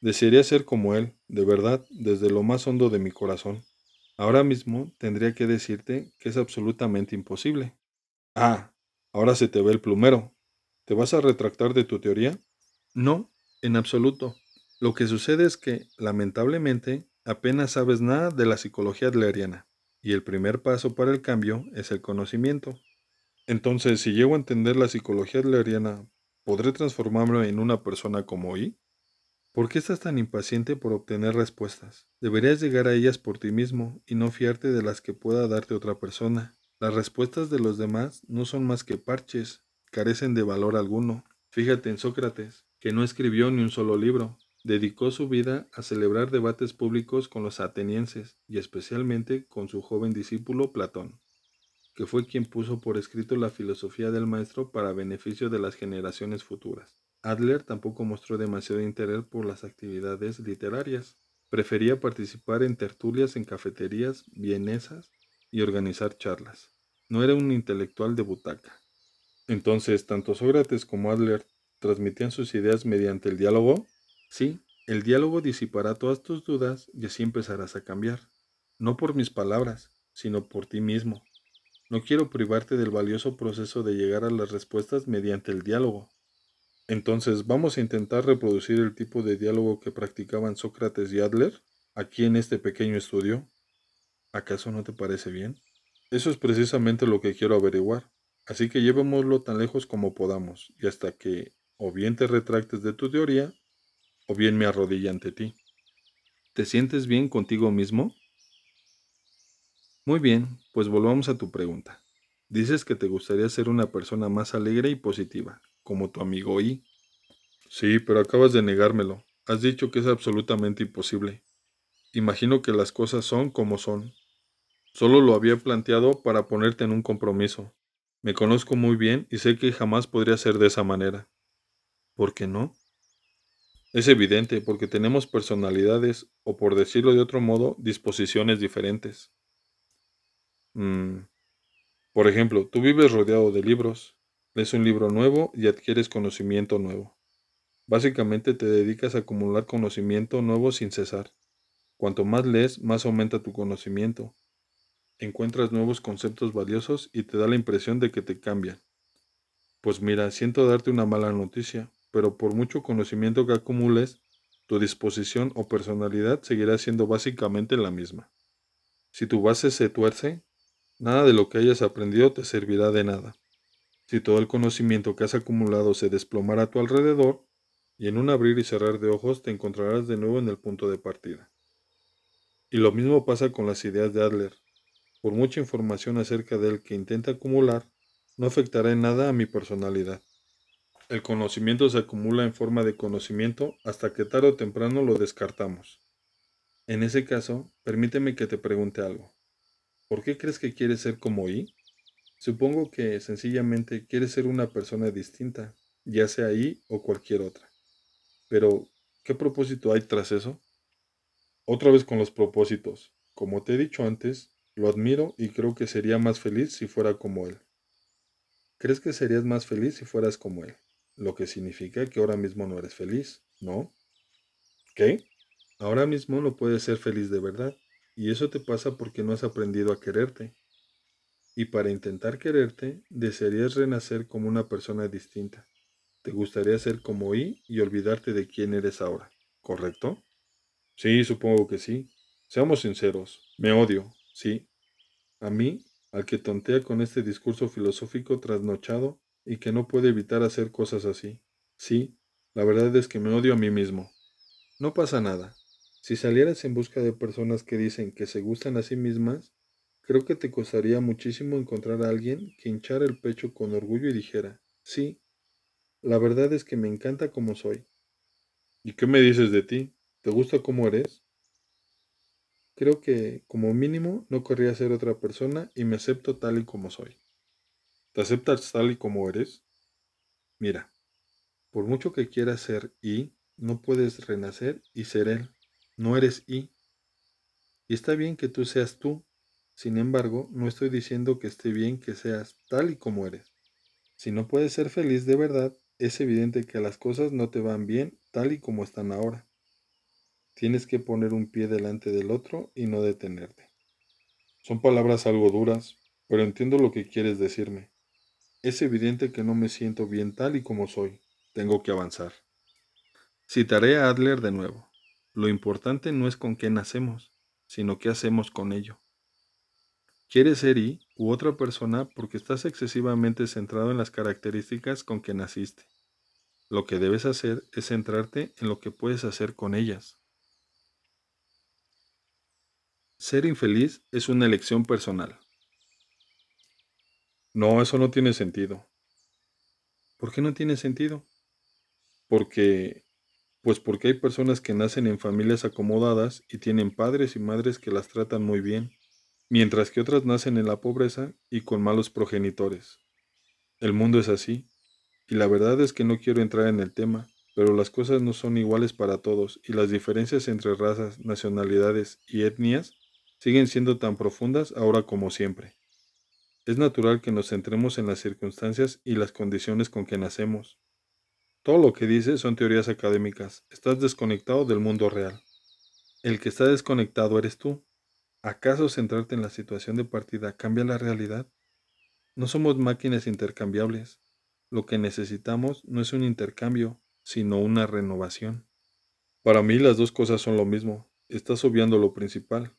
Desearía ser como él, de verdad, desde lo más hondo de mi corazón. Ahora mismo tendría que decirte que es absolutamente imposible. Ah, ahora se te ve el plumero. ¿Te vas a retractar de tu teoría? No, en absoluto. Lo que sucede es que, lamentablemente, apenas sabes nada de la psicología adleriana, y el primer paso para el cambio es el conocimiento. Entonces, si llego a entender la psicología adleriana, ¿podré transformarme en una persona como I? ¿Por qué estás tan impaciente por obtener respuestas? Deberías llegar a ellas por ti mismo y no fiarte de las que pueda darte otra persona. Las respuestas de los demás no son más que parches, carecen de valor alguno. Fíjate en Sócrates, que no escribió ni un solo libro. Dedicó su vida a celebrar debates públicos con los atenienses y especialmente con su joven discípulo Platón, que fue quien puso por escrito la filosofía del maestro para beneficio de las generaciones futuras. Adler tampoco mostró demasiado interés por las actividades literarias. Prefería participar en tertulias en cafeterías vienesas y organizar charlas. No era un intelectual de butaca. Entonces, tanto Sócrates como Adler transmitían sus ideas mediante el diálogo. Sí, el diálogo disipará todas tus dudas y así empezarás a cambiar. No por mis palabras, sino por ti mismo. No quiero privarte del valioso proceso de llegar a las respuestas mediante el diálogo. Entonces, ¿vamos a intentar reproducir el tipo de diálogo que practicaban Sócrates y Adler aquí en este pequeño estudio? ¿Acaso no te parece bien? Eso es precisamente lo que quiero averiguar, así que llevémoslo tan lejos como podamos, y hasta que o bien te retractes de tu teoría, o bien me arrodille ante ti. ¿Te sientes bien contigo mismo? Muy bien, pues volvamos a tu pregunta. Dices que te gustaría ser una persona más alegre y positiva, como tu amigo I. Sí, pero acabas de negármelo. Has dicho que es absolutamente imposible. Imagino que las cosas son como son. Solo lo había planteado para ponerte en un compromiso. Me conozco muy bien y sé que jamás podría ser de esa manera. ¿Por qué no? Es evidente, porque tenemos personalidades, o por decirlo de otro modo, disposiciones diferentes. Mm. Por ejemplo, tú vives rodeado de libros, Lees un libro nuevo y adquieres conocimiento nuevo. Básicamente te dedicas a acumular conocimiento nuevo sin cesar. Cuanto más lees, más aumenta tu conocimiento. Encuentras nuevos conceptos valiosos y te da la impresión de que te cambian. Pues mira, siento darte una mala noticia, pero por mucho conocimiento que acumules, tu disposición o personalidad seguirá siendo básicamente la misma. Si tu base se tuerce, nada de lo que hayas aprendido te servirá de nada. Si todo el conocimiento que has acumulado se desplomara a tu alrededor, y en un abrir y cerrar de ojos te encontrarás de nuevo en el punto de partida. Y lo mismo pasa con las ideas de Adler. Por mucha información acerca de él que intenta acumular, no afectará en nada a mi personalidad. El conocimiento se acumula en forma de conocimiento hasta que tarde o temprano lo descartamos. En ese caso, permíteme que te pregunte algo. ¿Por qué crees que quieres ser como I? Supongo que sencillamente quieres ser una persona distinta, ya sea ahí o cualquier otra. Pero, ¿qué propósito hay tras eso? Otra vez con los propósitos. Como te he dicho antes, lo admiro y creo que sería más feliz si fuera como él. ¿Crees que serías más feliz si fueras como él? Lo que significa que ahora mismo no eres feliz, ¿no? ¿Qué? Ahora mismo no puedes ser feliz de verdad, y eso te pasa porque no has aprendido a quererte y para intentar quererte, desearías renacer como una persona distinta. Te gustaría ser como I y olvidarte de quién eres ahora, ¿correcto? Sí, supongo que sí. Seamos sinceros, me odio, Sí, a mí, al que tontea con este discurso filosófico trasnochado y que no puede evitar hacer cosas así. Sí, la verdad es que me odio a mí mismo. No pasa nada. Si salieras en busca de personas que dicen que se gustan a sí mismas, creo que te costaría muchísimo encontrar a alguien que hinchara el pecho con orgullo y dijera, sí, la verdad es que me encanta como soy. ¿Y qué me dices de ti? ¿Te gusta cómo eres? Creo que, como mínimo, no querría ser otra persona y me acepto tal y como soy. ¿Te aceptas tal y como eres? Mira, por mucho que quieras ser y, no puedes renacer y ser él. No eres y. Y está bien que tú seas tú. Sin embargo, no estoy diciendo que esté bien que seas tal y como eres. Si no puedes ser feliz de verdad, es evidente que las cosas no te van bien tal y como están ahora. Tienes que poner un pie delante del otro y no detenerte. Son palabras algo duras, pero entiendo lo que quieres decirme. Es evidente que no me siento bien tal y como soy. Tengo que avanzar. Citaré a Adler de nuevo. Lo importante no es con qué nacemos, sino qué hacemos con ello. Quieres ser y u otra persona porque estás excesivamente centrado en las características con que naciste. Lo que debes hacer es centrarte en lo que puedes hacer con ellas. Ser infeliz es una elección personal. No, eso no tiene sentido. ¿Por qué no tiene sentido? Porque, pues porque hay personas que nacen en familias acomodadas y tienen padres y madres que las tratan muy bien mientras que otras nacen en la pobreza y con malos progenitores. El mundo es así, y la verdad es que no quiero entrar en el tema, pero las cosas no son iguales para todos y las diferencias entre razas, nacionalidades y etnias siguen siendo tan profundas ahora como siempre. Es natural que nos centremos en las circunstancias y las condiciones con que nacemos. Todo lo que dices son teorías académicas, estás desconectado del mundo real. El que está desconectado eres tú, ¿Acaso centrarte en la situación de partida cambia la realidad? No somos máquinas intercambiables. Lo que necesitamos no es un intercambio, sino una renovación. Para mí las dos cosas son lo mismo. Estás obviando lo principal.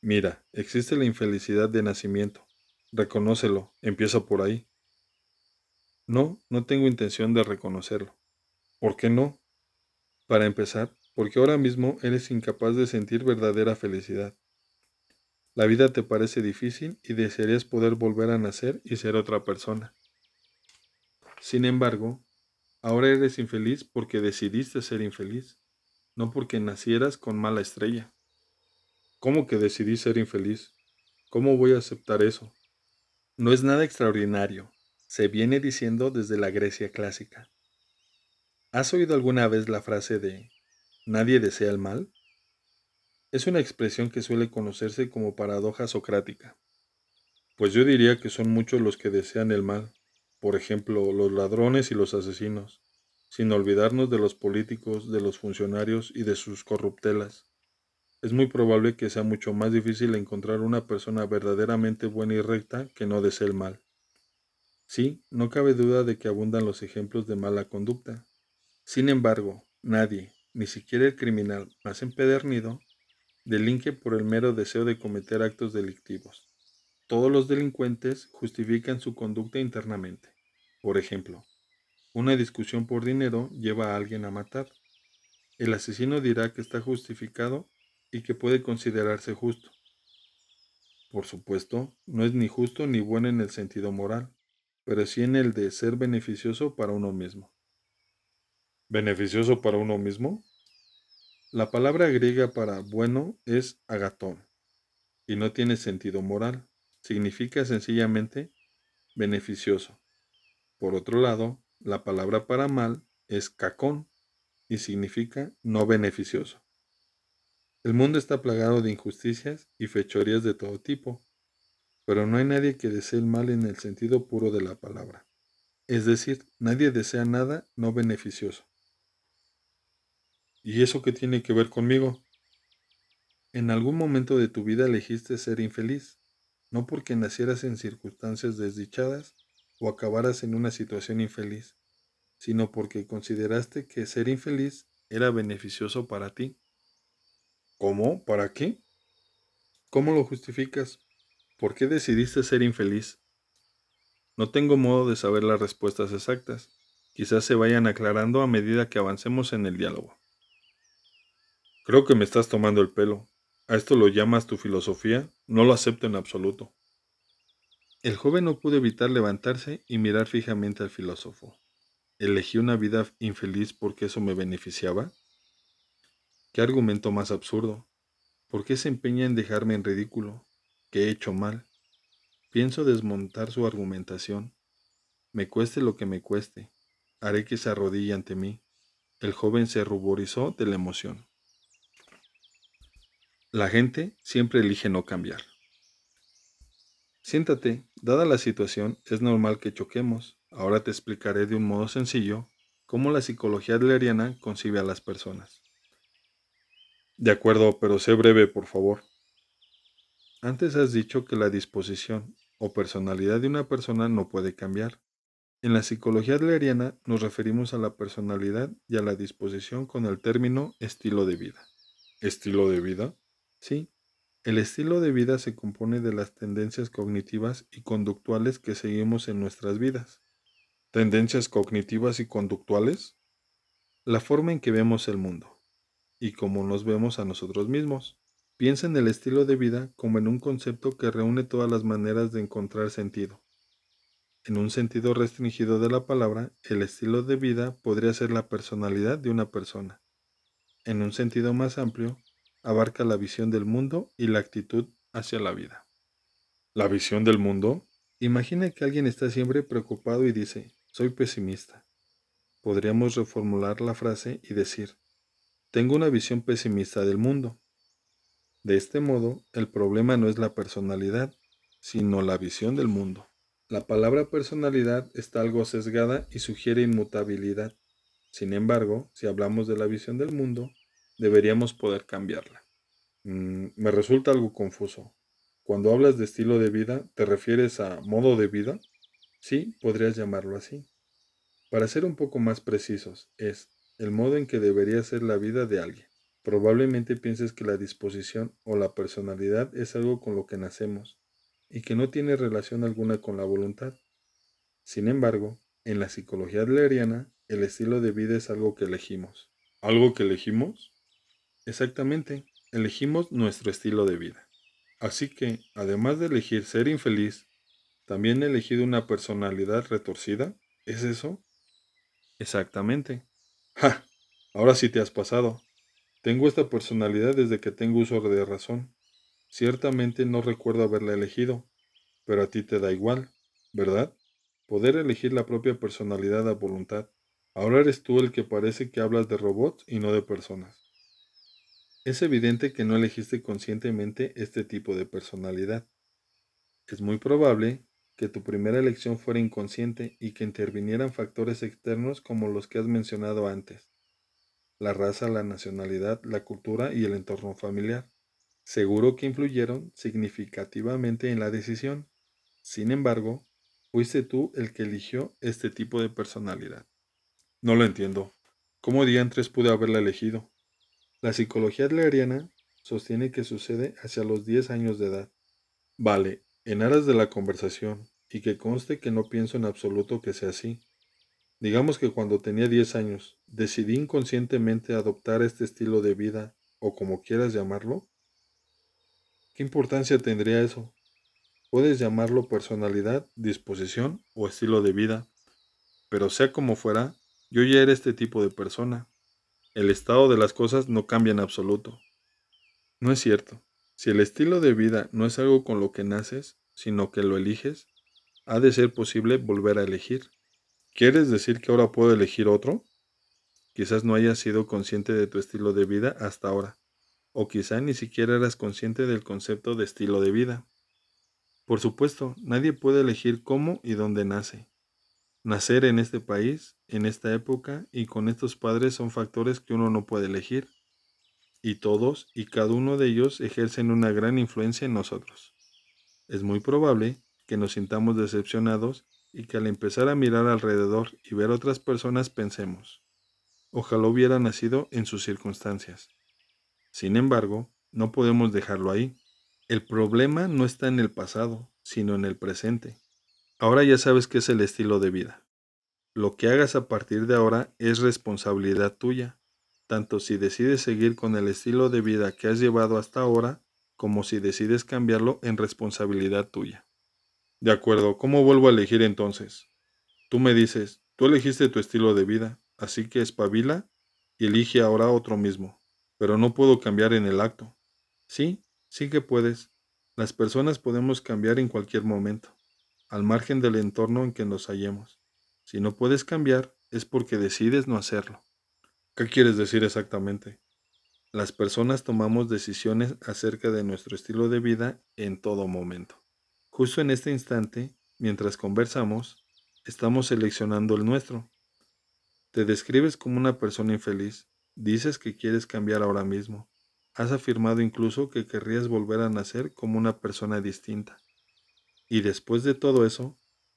Mira, existe la infelicidad de nacimiento. Reconócelo, empieza por ahí. No, no tengo intención de reconocerlo. ¿Por qué no? Para empezar, porque ahora mismo eres incapaz de sentir verdadera felicidad. La vida te parece difícil y desearías poder volver a nacer y ser otra persona. Sin embargo, ahora eres infeliz porque decidiste ser infeliz, no porque nacieras con mala estrella. ¿Cómo que decidí ser infeliz? ¿Cómo voy a aceptar eso? No es nada extraordinario, se viene diciendo desde la Grecia clásica. ¿Has oído alguna vez la frase de nadie desea el mal? Es una expresión que suele conocerse como paradoja socrática. Pues yo diría que son muchos los que desean el mal, por ejemplo, los ladrones y los asesinos, sin olvidarnos de los políticos, de los funcionarios y de sus corruptelas. Es muy probable que sea mucho más difícil encontrar una persona verdaderamente buena y recta que no desee el mal. Sí, no cabe duda de que abundan los ejemplos de mala conducta. Sin embargo, nadie, ni siquiera el criminal más empedernido, delinque por el mero deseo de cometer actos delictivos. Todos los delincuentes justifican su conducta internamente. Por ejemplo, una discusión por dinero lleva a alguien a matar. El asesino dirá que está justificado y que puede considerarse justo. Por supuesto, no es ni justo ni bueno en el sentido moral, pero sí en el de ser beneficioso para uno mismo. ¿Beneficioso para uno mismo? La palabra griega para bueno es agatón y no tiene sentido moral. Significa sencillamente beneficioso. Por otro lado, la palabra para mal es cacón y significa no beneficioso. El mundo está plagado de injusticias y fechorías de todo tipo, pero no hay nadie que desee el mal en el sentido puro de la palabra. Es decir, nadie desea nada no beneficioso. ¿Y eso qué tiene que ver conmigo? En algún momento de tu vida elegiste ser infeliz, no porque nacieras en circunstancias desdichadas o acabaras en una situación infeliz, sino porque consideraste que ser infeliz era beneficioso para ti. ¿Cómo? ¿Para qué? ¿Cómo lo justificas? ¿Por qué decidiste ser infeliz? No tengo modo de saber las respuestas exactas. Quizás se vayan aclarando a medida que avancemos en el diálogo. Creo que me estás tomando el pelo. ¿A esto lo llamas tu filosofía? No lo acepto en absoluto. El joven no pudo evitar levantarse y mirar fijamente al filósofo. ¿Elegí una vida infeliz porque eso me beneficiaba? ¿Qué argumento más absurdo? ¿Por qué se empeña en dejarme en ridículo? ¿Qué he hecho mal? Pienso desmontar su argumentación. Me cueste lo que me cueste. Haré que se arrodille ante mí. El joven se ruborizó de la emoción. La gente siempre elige no cambiar. Siéntate, dada la situación, es normal que choquemos. Ahora te explicaré de un modo sencillo cómo la psicología adleriana concibe a las personas. De acuerdo, pero sé breve, por favor. Antes has dicho que la disposición o personalidad de una persona no puede cambiar. En la psicología adleriana nos referimos a la personalidad y a la disposición con el término estilo de vida. ¿Estilo de vida? Sí, el estilo de vida se compone de las tendencias cognitivas y conductuales que seguimos en nuestras vidas. ¿Tendencias cognitivas y conductuales? La forma en que vemos el mundo y cómo nos vemos a nosotros mismos. Piensa en el estilo de vida como en un concepto que reúne todas las maneras de encontrar sentido. En un sentido restringido de la palabra, el estilo de vida podría ser la personalidad de una persona. En un sentido más amplio, abarca la visión del mundo y la actitud hacia la vida. ¿La visión del mundo? Imagina que alguien está siempre preocupado y dice, soy pesimista. Podríamos reformular la frase y decir, tengo una visión pesimista del mundo. De este modo, el problema no es la personalidad, sino la visión del mundo. La palabra personalidad está algo sesgada y sugiere inmutabilidad. Sin embargo, si hablamos de la visión del mundo, deberíamos poder cambiarla. Mm, me resulta algo confuso. Cuando hablas de estilo de vida, ¿te refieres a modo de vida? Sí, podrías llamarlo así. Para ser un poco más precisos, es el modo en que debería ser la vida de alguien. Probablemente pienses que la disposición o la personalidad es algo con lo que nacemos y que no tiene relación alguna con la voluntad. Sin embargo, en la psicología adleriana, el estilo de vida es algo que elegimos. ¿Algo que elegimos? Exactamente, elegimos nuestro estilo de vida. Así que, además de elegir ser infeliz, ¿también he elegido una personalidad retorcida? ¿Es eso? Exactamente. ¡Ja! Ahora sí te has pasado. Tengo esta personalidad desde que tengo uso de razón. Ciertamente no recuerdo haberla elegido, pero a ti te da igual, ¿verdad? Poder elegir la propia personalidad a voluntad. Ahora eres tú el que parece que hablas de robots y no de personas. Es evidente que no elegiste conscientemente este tipo de personalidad. Es muy probable que tu primera elección fuera inconsciente y que intervinieran factores externos como los que has mencionado antes. La raza, la nacionalidad, la cultura y el entorno familiar. Seguro que influyeron significativamente en la decisión. Sin embargo, fuiste tú el que eligió este tipo de personalidad. No lo entiendo. ¿Cómo diantres pude haberla elegido? La psicología adleriana sostiene que sucede hacia los 10 años de edad. Vale, en aras de la conversación, y que conste que no pienso en absoluto que sea así. Digamos que cuando tenía 10 años decidí inconscientemente adoptar este estilo de vida, o como quieras llamarlo. ¿Qué importancia tendría eso? Puedes llamarlo personalidad, disposición o estilo de vida, pero sea como fuera, yo ya era este tipo de persona. El estado de las cosas no cambia en absoluto. No es cierto. Si el estilo de vida no es algo con lo que naces, sino que lo eliges, ha de ser posible volver a elegir. ¿Quieres decir que ahora puedo elegir otro? Quizás no hayas sido consciente de tu estilo de vida hasta ahora, o quizá ni siquiera eras consciente del concepto de estilo de vida. Por supuesto, nadie puede elegir cómo y dónde nace. Nacer en este país, en esta época y con estos padres son factores que uno no puede elegir. Y todos y cada uno de ellos ejercen una gran influencia en nosotros. Es muy probable que nos sintamos decepcionados y que al empezar a mirar alrededor y ver otras personas pensemos, ojalá hubiera nacido en sus circunstancias. Sin embargo, no podemos dejarlo ahí. El problema no está en el pasado, sino en el presente. Ahora ya sabes qué es el estilo de vida. Lo que hagas a partir de ahora es responsabilidad tuya, tanto si decides seguir con el estilo de vida que has llevado hasta ahora, como si decides cambiarlo en responsabilidad tuya. De acuerdo, ¿cómo vuelvo a elegir entonces? Tú me dices, tú elegiste tu estilo de vida, así que espabila y elige ahora otro mismo, pero no puedo cambiar en el acto. Sí, sí que puedes. Las personas podemos cambiar en cualquier momento, al margen del entorno en que nos hallemos. Si no puedes cambiar, es porque decides no hacerlo. ¿Qué quieres decir exactamente? Las personas tomamos decisiones acerca de nuestro estilo de vida en todo momento. Justo en este instante, mientras conversamos, estamos seleccionando el nuestro. Te describes como una persona infeliz, dices que quieres cambiar ahora mismo, has afirmado incluso que querrías volver a nacer como una persona distinta. Y después de todo eso,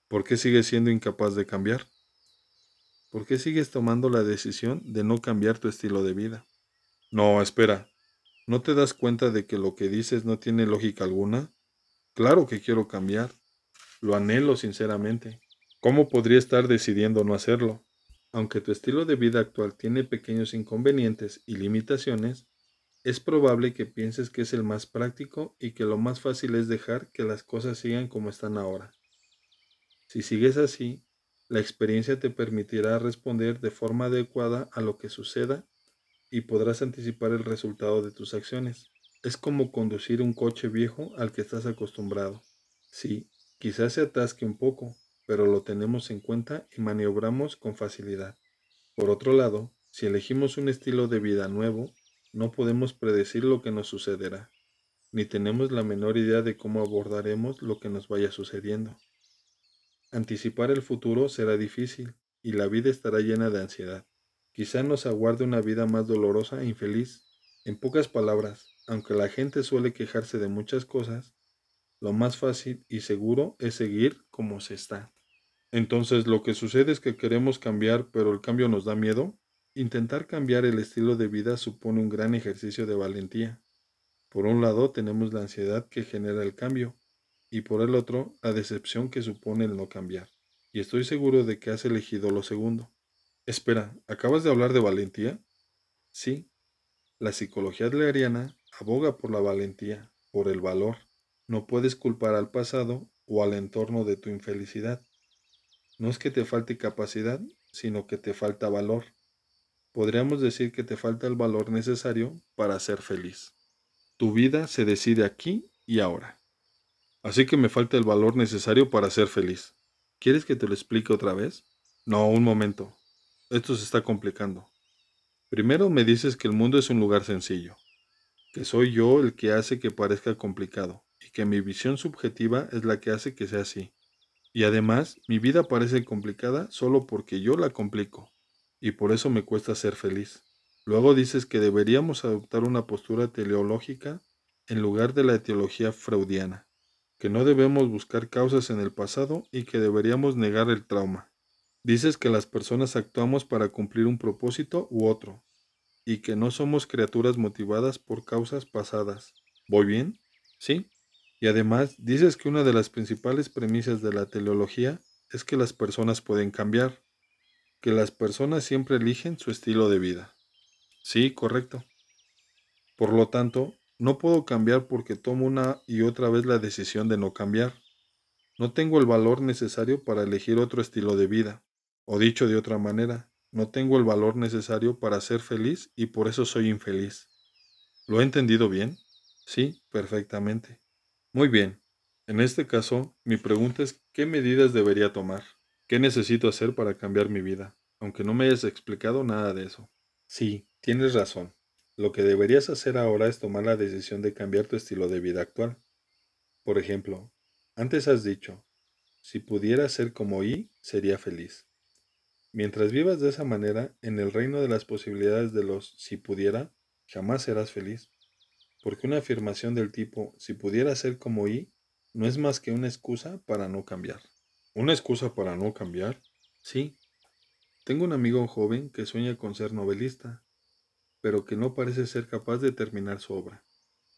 ¿por qué sigues siendo incapaz de cambiar? ¿Por qué sigues tomando la decisión de no cambiar tu estilo de vida? No, espera. ¿No te das cuenta de que lo que dices no tiene lógica alguna? Claro que quiero cambiar. Lo anhelo sinceramente. ¿Cómo podría estar decidiendo no hacerlo? Aunque tu estilo de vida actual tiene pequeños inconvenientes y limitaciones, es probable que pienses que es el más práctico y que lo más fácil es dejar que las cosas sigan como están ahora. Si sigues así, la experiencia te permitirá responder de forma adecuada a lo que suceda y podrás anticipar el resultado de tus acciones. Es como conducir un coche viejo al que estás acostumbrado. Sí, quizás se atasque un poco, pero lo tenemos en cuenta y maniobramos con facilidad. Por otro lado, si elegimos un estilo de vida nuevo, no podemos predecir lo que nos sucederá, ni tenemos la menor idea de cómo abordaremos lo que nos vaya sucediendo. Anticipar el futuro será difícil y la vida estará llena de ansiedad. Quizá nos aguarde una vida más dolorosa e infeliz. En pocas palabras, aunque la gente suele quejarse de muchas cosas, lo más fácil y seguro es seguir como se está. Entonces lo que sucede es que queremos cambiar, pero el cambio nos da miedo. Intentar cambiar el estilo de vida supone un gran ejercicio de valentía. Por un lado tenemos la ansiedad que genera el cambio, y por el otro la decepción que supone el no cambiar. Y estoy seguro de que has elegido lo segundo. Espera, ¿acabas de hablar de valentía? Sí. La psicología adleriana aboga por la valentía, por el valor. No puedes culpar al pasado o al entorno de tu infelicidad. No es que te falte capacidad, sino que te falta valor. Podríamos decir que te falta el valor necesario para ser feliz. Tu vida se decide aquí y ahora. Así que me falta el valor necesario para ser feliz. ¿Quieres que te lo explique otra vez? No, un momento. Esto se está complicando. Primero me dices que el mundo es un lugar sencillo, que soy yo el que hace que parezca complicado y que mi visión subjetiva es la que hace que sea así. Y además, mi vida parece complicada solo porque yo la complico, y por eso me cuesta ser feliz. Luego dices que deberíamos adoptar una postura teleológica en lugar de la etiología freudiana, que no debemos buscar causas en el pasado y que deberíamos negar el trauma. Dices que las personas actuamos para cumplir un propósito u otro, y que no somos criaturas motivadas por causas pasadas. ¿Voy bien? Sí. Y además dices que una de las principales premisas de la teleología es que las personas pueden cambiar, que las personas siempre eligen su estilo de vida. Sí, correcto. Por lo tanto, no puedo cambiar porque tomo una y otra vez la decisión de no cambiar. No tengo el valor necesario para elegir otro estilo de vida. O dicho de otra manera, no tengo el valor necesario para ser feliz y por eso soy infeliz. ¿Lo he entendido bien? Sí, perfectamente. Muy bien. En este caso, mi pregunta es ¿qué medidas debería tomar? ¿Qué necesito hacer para cambiar mi vida? Aunque no me hayas explicado nada de eso. Sí, tienes razón. Lo que deberías hacer ahora es tomar la decisión de cambiar tu estilo de vida actual. Por ejemplo, antes has dicho, si pudiera ser como I, sería feliz. Mientras vivas de esa manera, en el reino de las posibilidades de los si pudiera, jamás serás feliz porque una afirmación del tipo si pudiera ser como I no es más que una excusa para no cambiar. ¿Una excusa para no cambiar? Sí. Tengo un amigo joven que sueña con ser novelista, pero que no parece ser capaz de terminar su obra.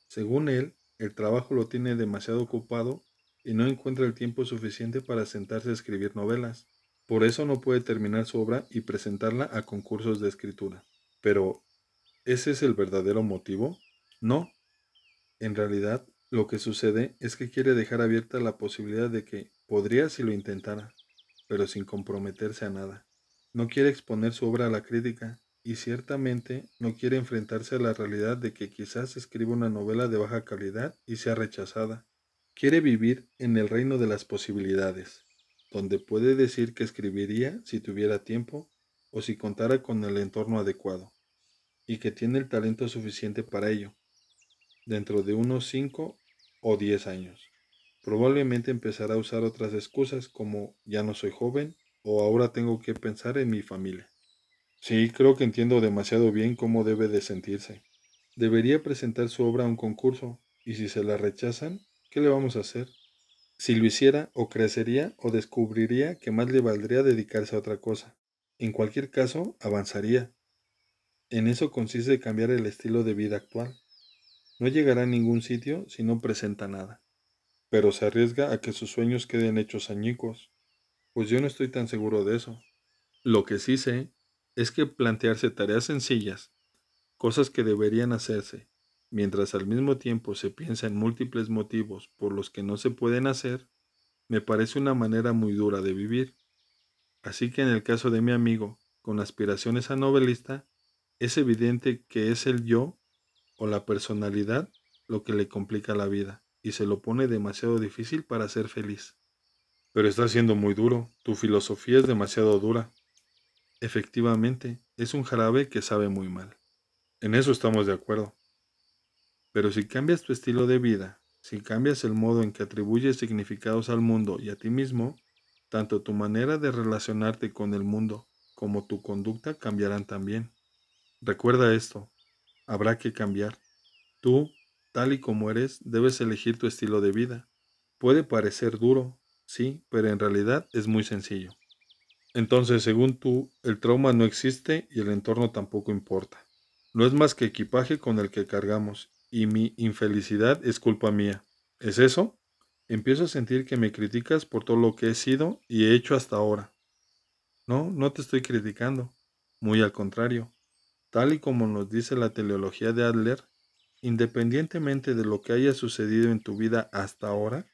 Según él, el trabajo lo tiene demasiado ocupado y no encuentra el tiempo suficiente para sentarse a escribir novelas. Por eso no puede terminar su obra y presentarla a concursos de escritura. Pero, ¿ese es el verdadero motivo? No. En realidad, lo que sucede es que quiere dejar abierta la posibilidad de que podría si lo intentara, pero sin comprometerse a nada. No quiere exponer su obra a la crítica y ciertamente no quiere enfrentarse a la realidad de que quizás escriba una novela de baja calidad y sea rechazada. Quiere vivir en el reino de las posibilidades, donde puede decir que escribiría si tuviera tiempo o si contara con el entorno adecuado, y que tiene el talento suficiente para ello, dentro de unos 5 o 10 años. Probablemente empezará a usar otras excusas como ya no soy joven o ahora tengo que pensar en mi familia. Sí, creo que entiendo demasiado bien cómo debe de sentirse. Debería presentar su obra a un concurso, y si se la rechazan, ¿qué le vamos a hacer? Si lo hiciera, o crecería o descubriría que más le valdría dedicarse a otra cosa. En cualquier caso, avanzaría. En eso consiste cambiar el estilo de vida actual. No llegará a ningún sitio si no presenta nada. Pero se arriesga a que sus sueños queden hechos añicos. Pues yo no estoy tan seguro de eso. Lo que sí sé es que plantearse tareas sencillas, cosas que deberían hacerse, mientras al mismo tiempo se piensa en múltiples motivos por los que no se pueden hacer, me parece una manera muy dura de vivir. Así que en el caso de mi amigo, con aspiraciones a novelista, es evidente que es el yo o la personalidad lo que le complica la vida y se lo pone demasiado difícil para ser feliz. Pero está siendo muy duro, tu filosofía es demasiado dura. Efectivamente, es un jarabe que sabe muy mal. En eso estamos de acuerdo. Pero si cambias tu estilo de vida, si cambias el modo en que atribuyes significados al mundo y a ti mismo, tanto tu manera de relacionarte con el mundo como tu conducta cambiarán también. Recuerda esto, habrá que cambiar. Tú, tal y como eres, debes elegir tu estilo de vida. Puede parecer duro, sí, pero en realidad es muy sencillo. Entonces, según tú, el trauma no existe y el entorno tampoco importa. No es más que equipaje con el que cargamos, y mi infelicidad es culpa mía. ¿Es eso? Empiezo a sentir que me criticas por todo lo que he sido y he hecho hasta ahora. No, no te estoy criticando. Muy al contrario. Tal y como nos dice la teleología de Adler, independientemente de lo que haya sucedido en tu vida hasta ahora,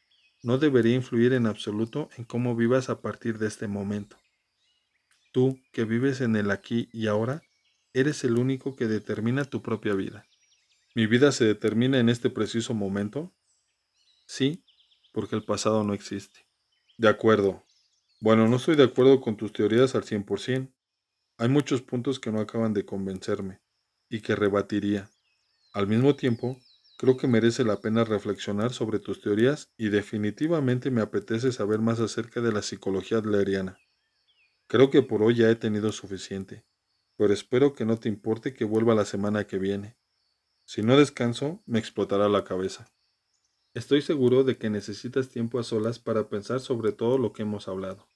no debería influir en absoluto en cómo vivas a partir de este momento. Tú, que vives en el aquí y ahora, eres el único que determina tu propia vida. ¿Mi vida se determina en este preciso momento? Sí, porque el pasado no existe. De acuerdo. Bueno, no estoy de acuerdo con tus teorías al 100%. Hay muchos puntos que no acaban de convencerme y que rebatiría. Al mismo tiempo, creo que merece la pena reflexionar sobre tus teorías y definitivamente me apetece saber más acerca de la psicología adleriana. Creo que por hoy ya he tenido suficiente, pero espero que no te importe que vuelva la semana que viene. Si no descanso, me explotará la cabeza. Estoy seguro de que necesitas tiempo a solas para pensar sobre todo lo que hemos hablado.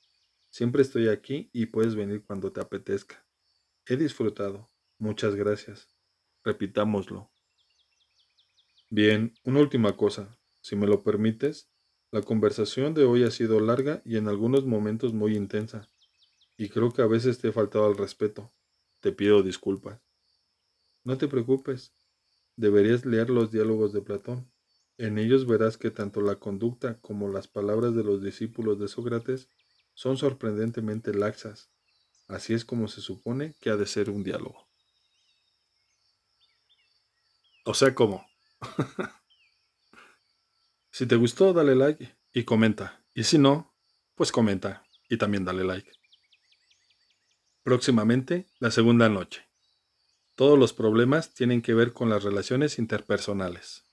Siempre estoy aquí y puedes venir cuando te apetezca. He disfrutado. Muchas gracias. Repitámoslo. Bien, una última cosa. Si me lo permites, la conversación de hoy ha sido larga y en algunos momentos muy intensa y creo que a veces te he faltado al respeto. Te pido disculpas. No te preocupes. Deberías leer los diálogos de Platón. En ellos verás que tanto la conducta como las palabras de los discípulos de Sócrates son sorprendentemente laxas. Así es como se supone que ha de ser un diálogo. O sea, ¿cómo? si te gustó, dale like y comenta. Y si no, pues comenta y también dale like. Próximamente, la segunda noche. Todos los problemas tienen que ver con las relaciones interpersonales.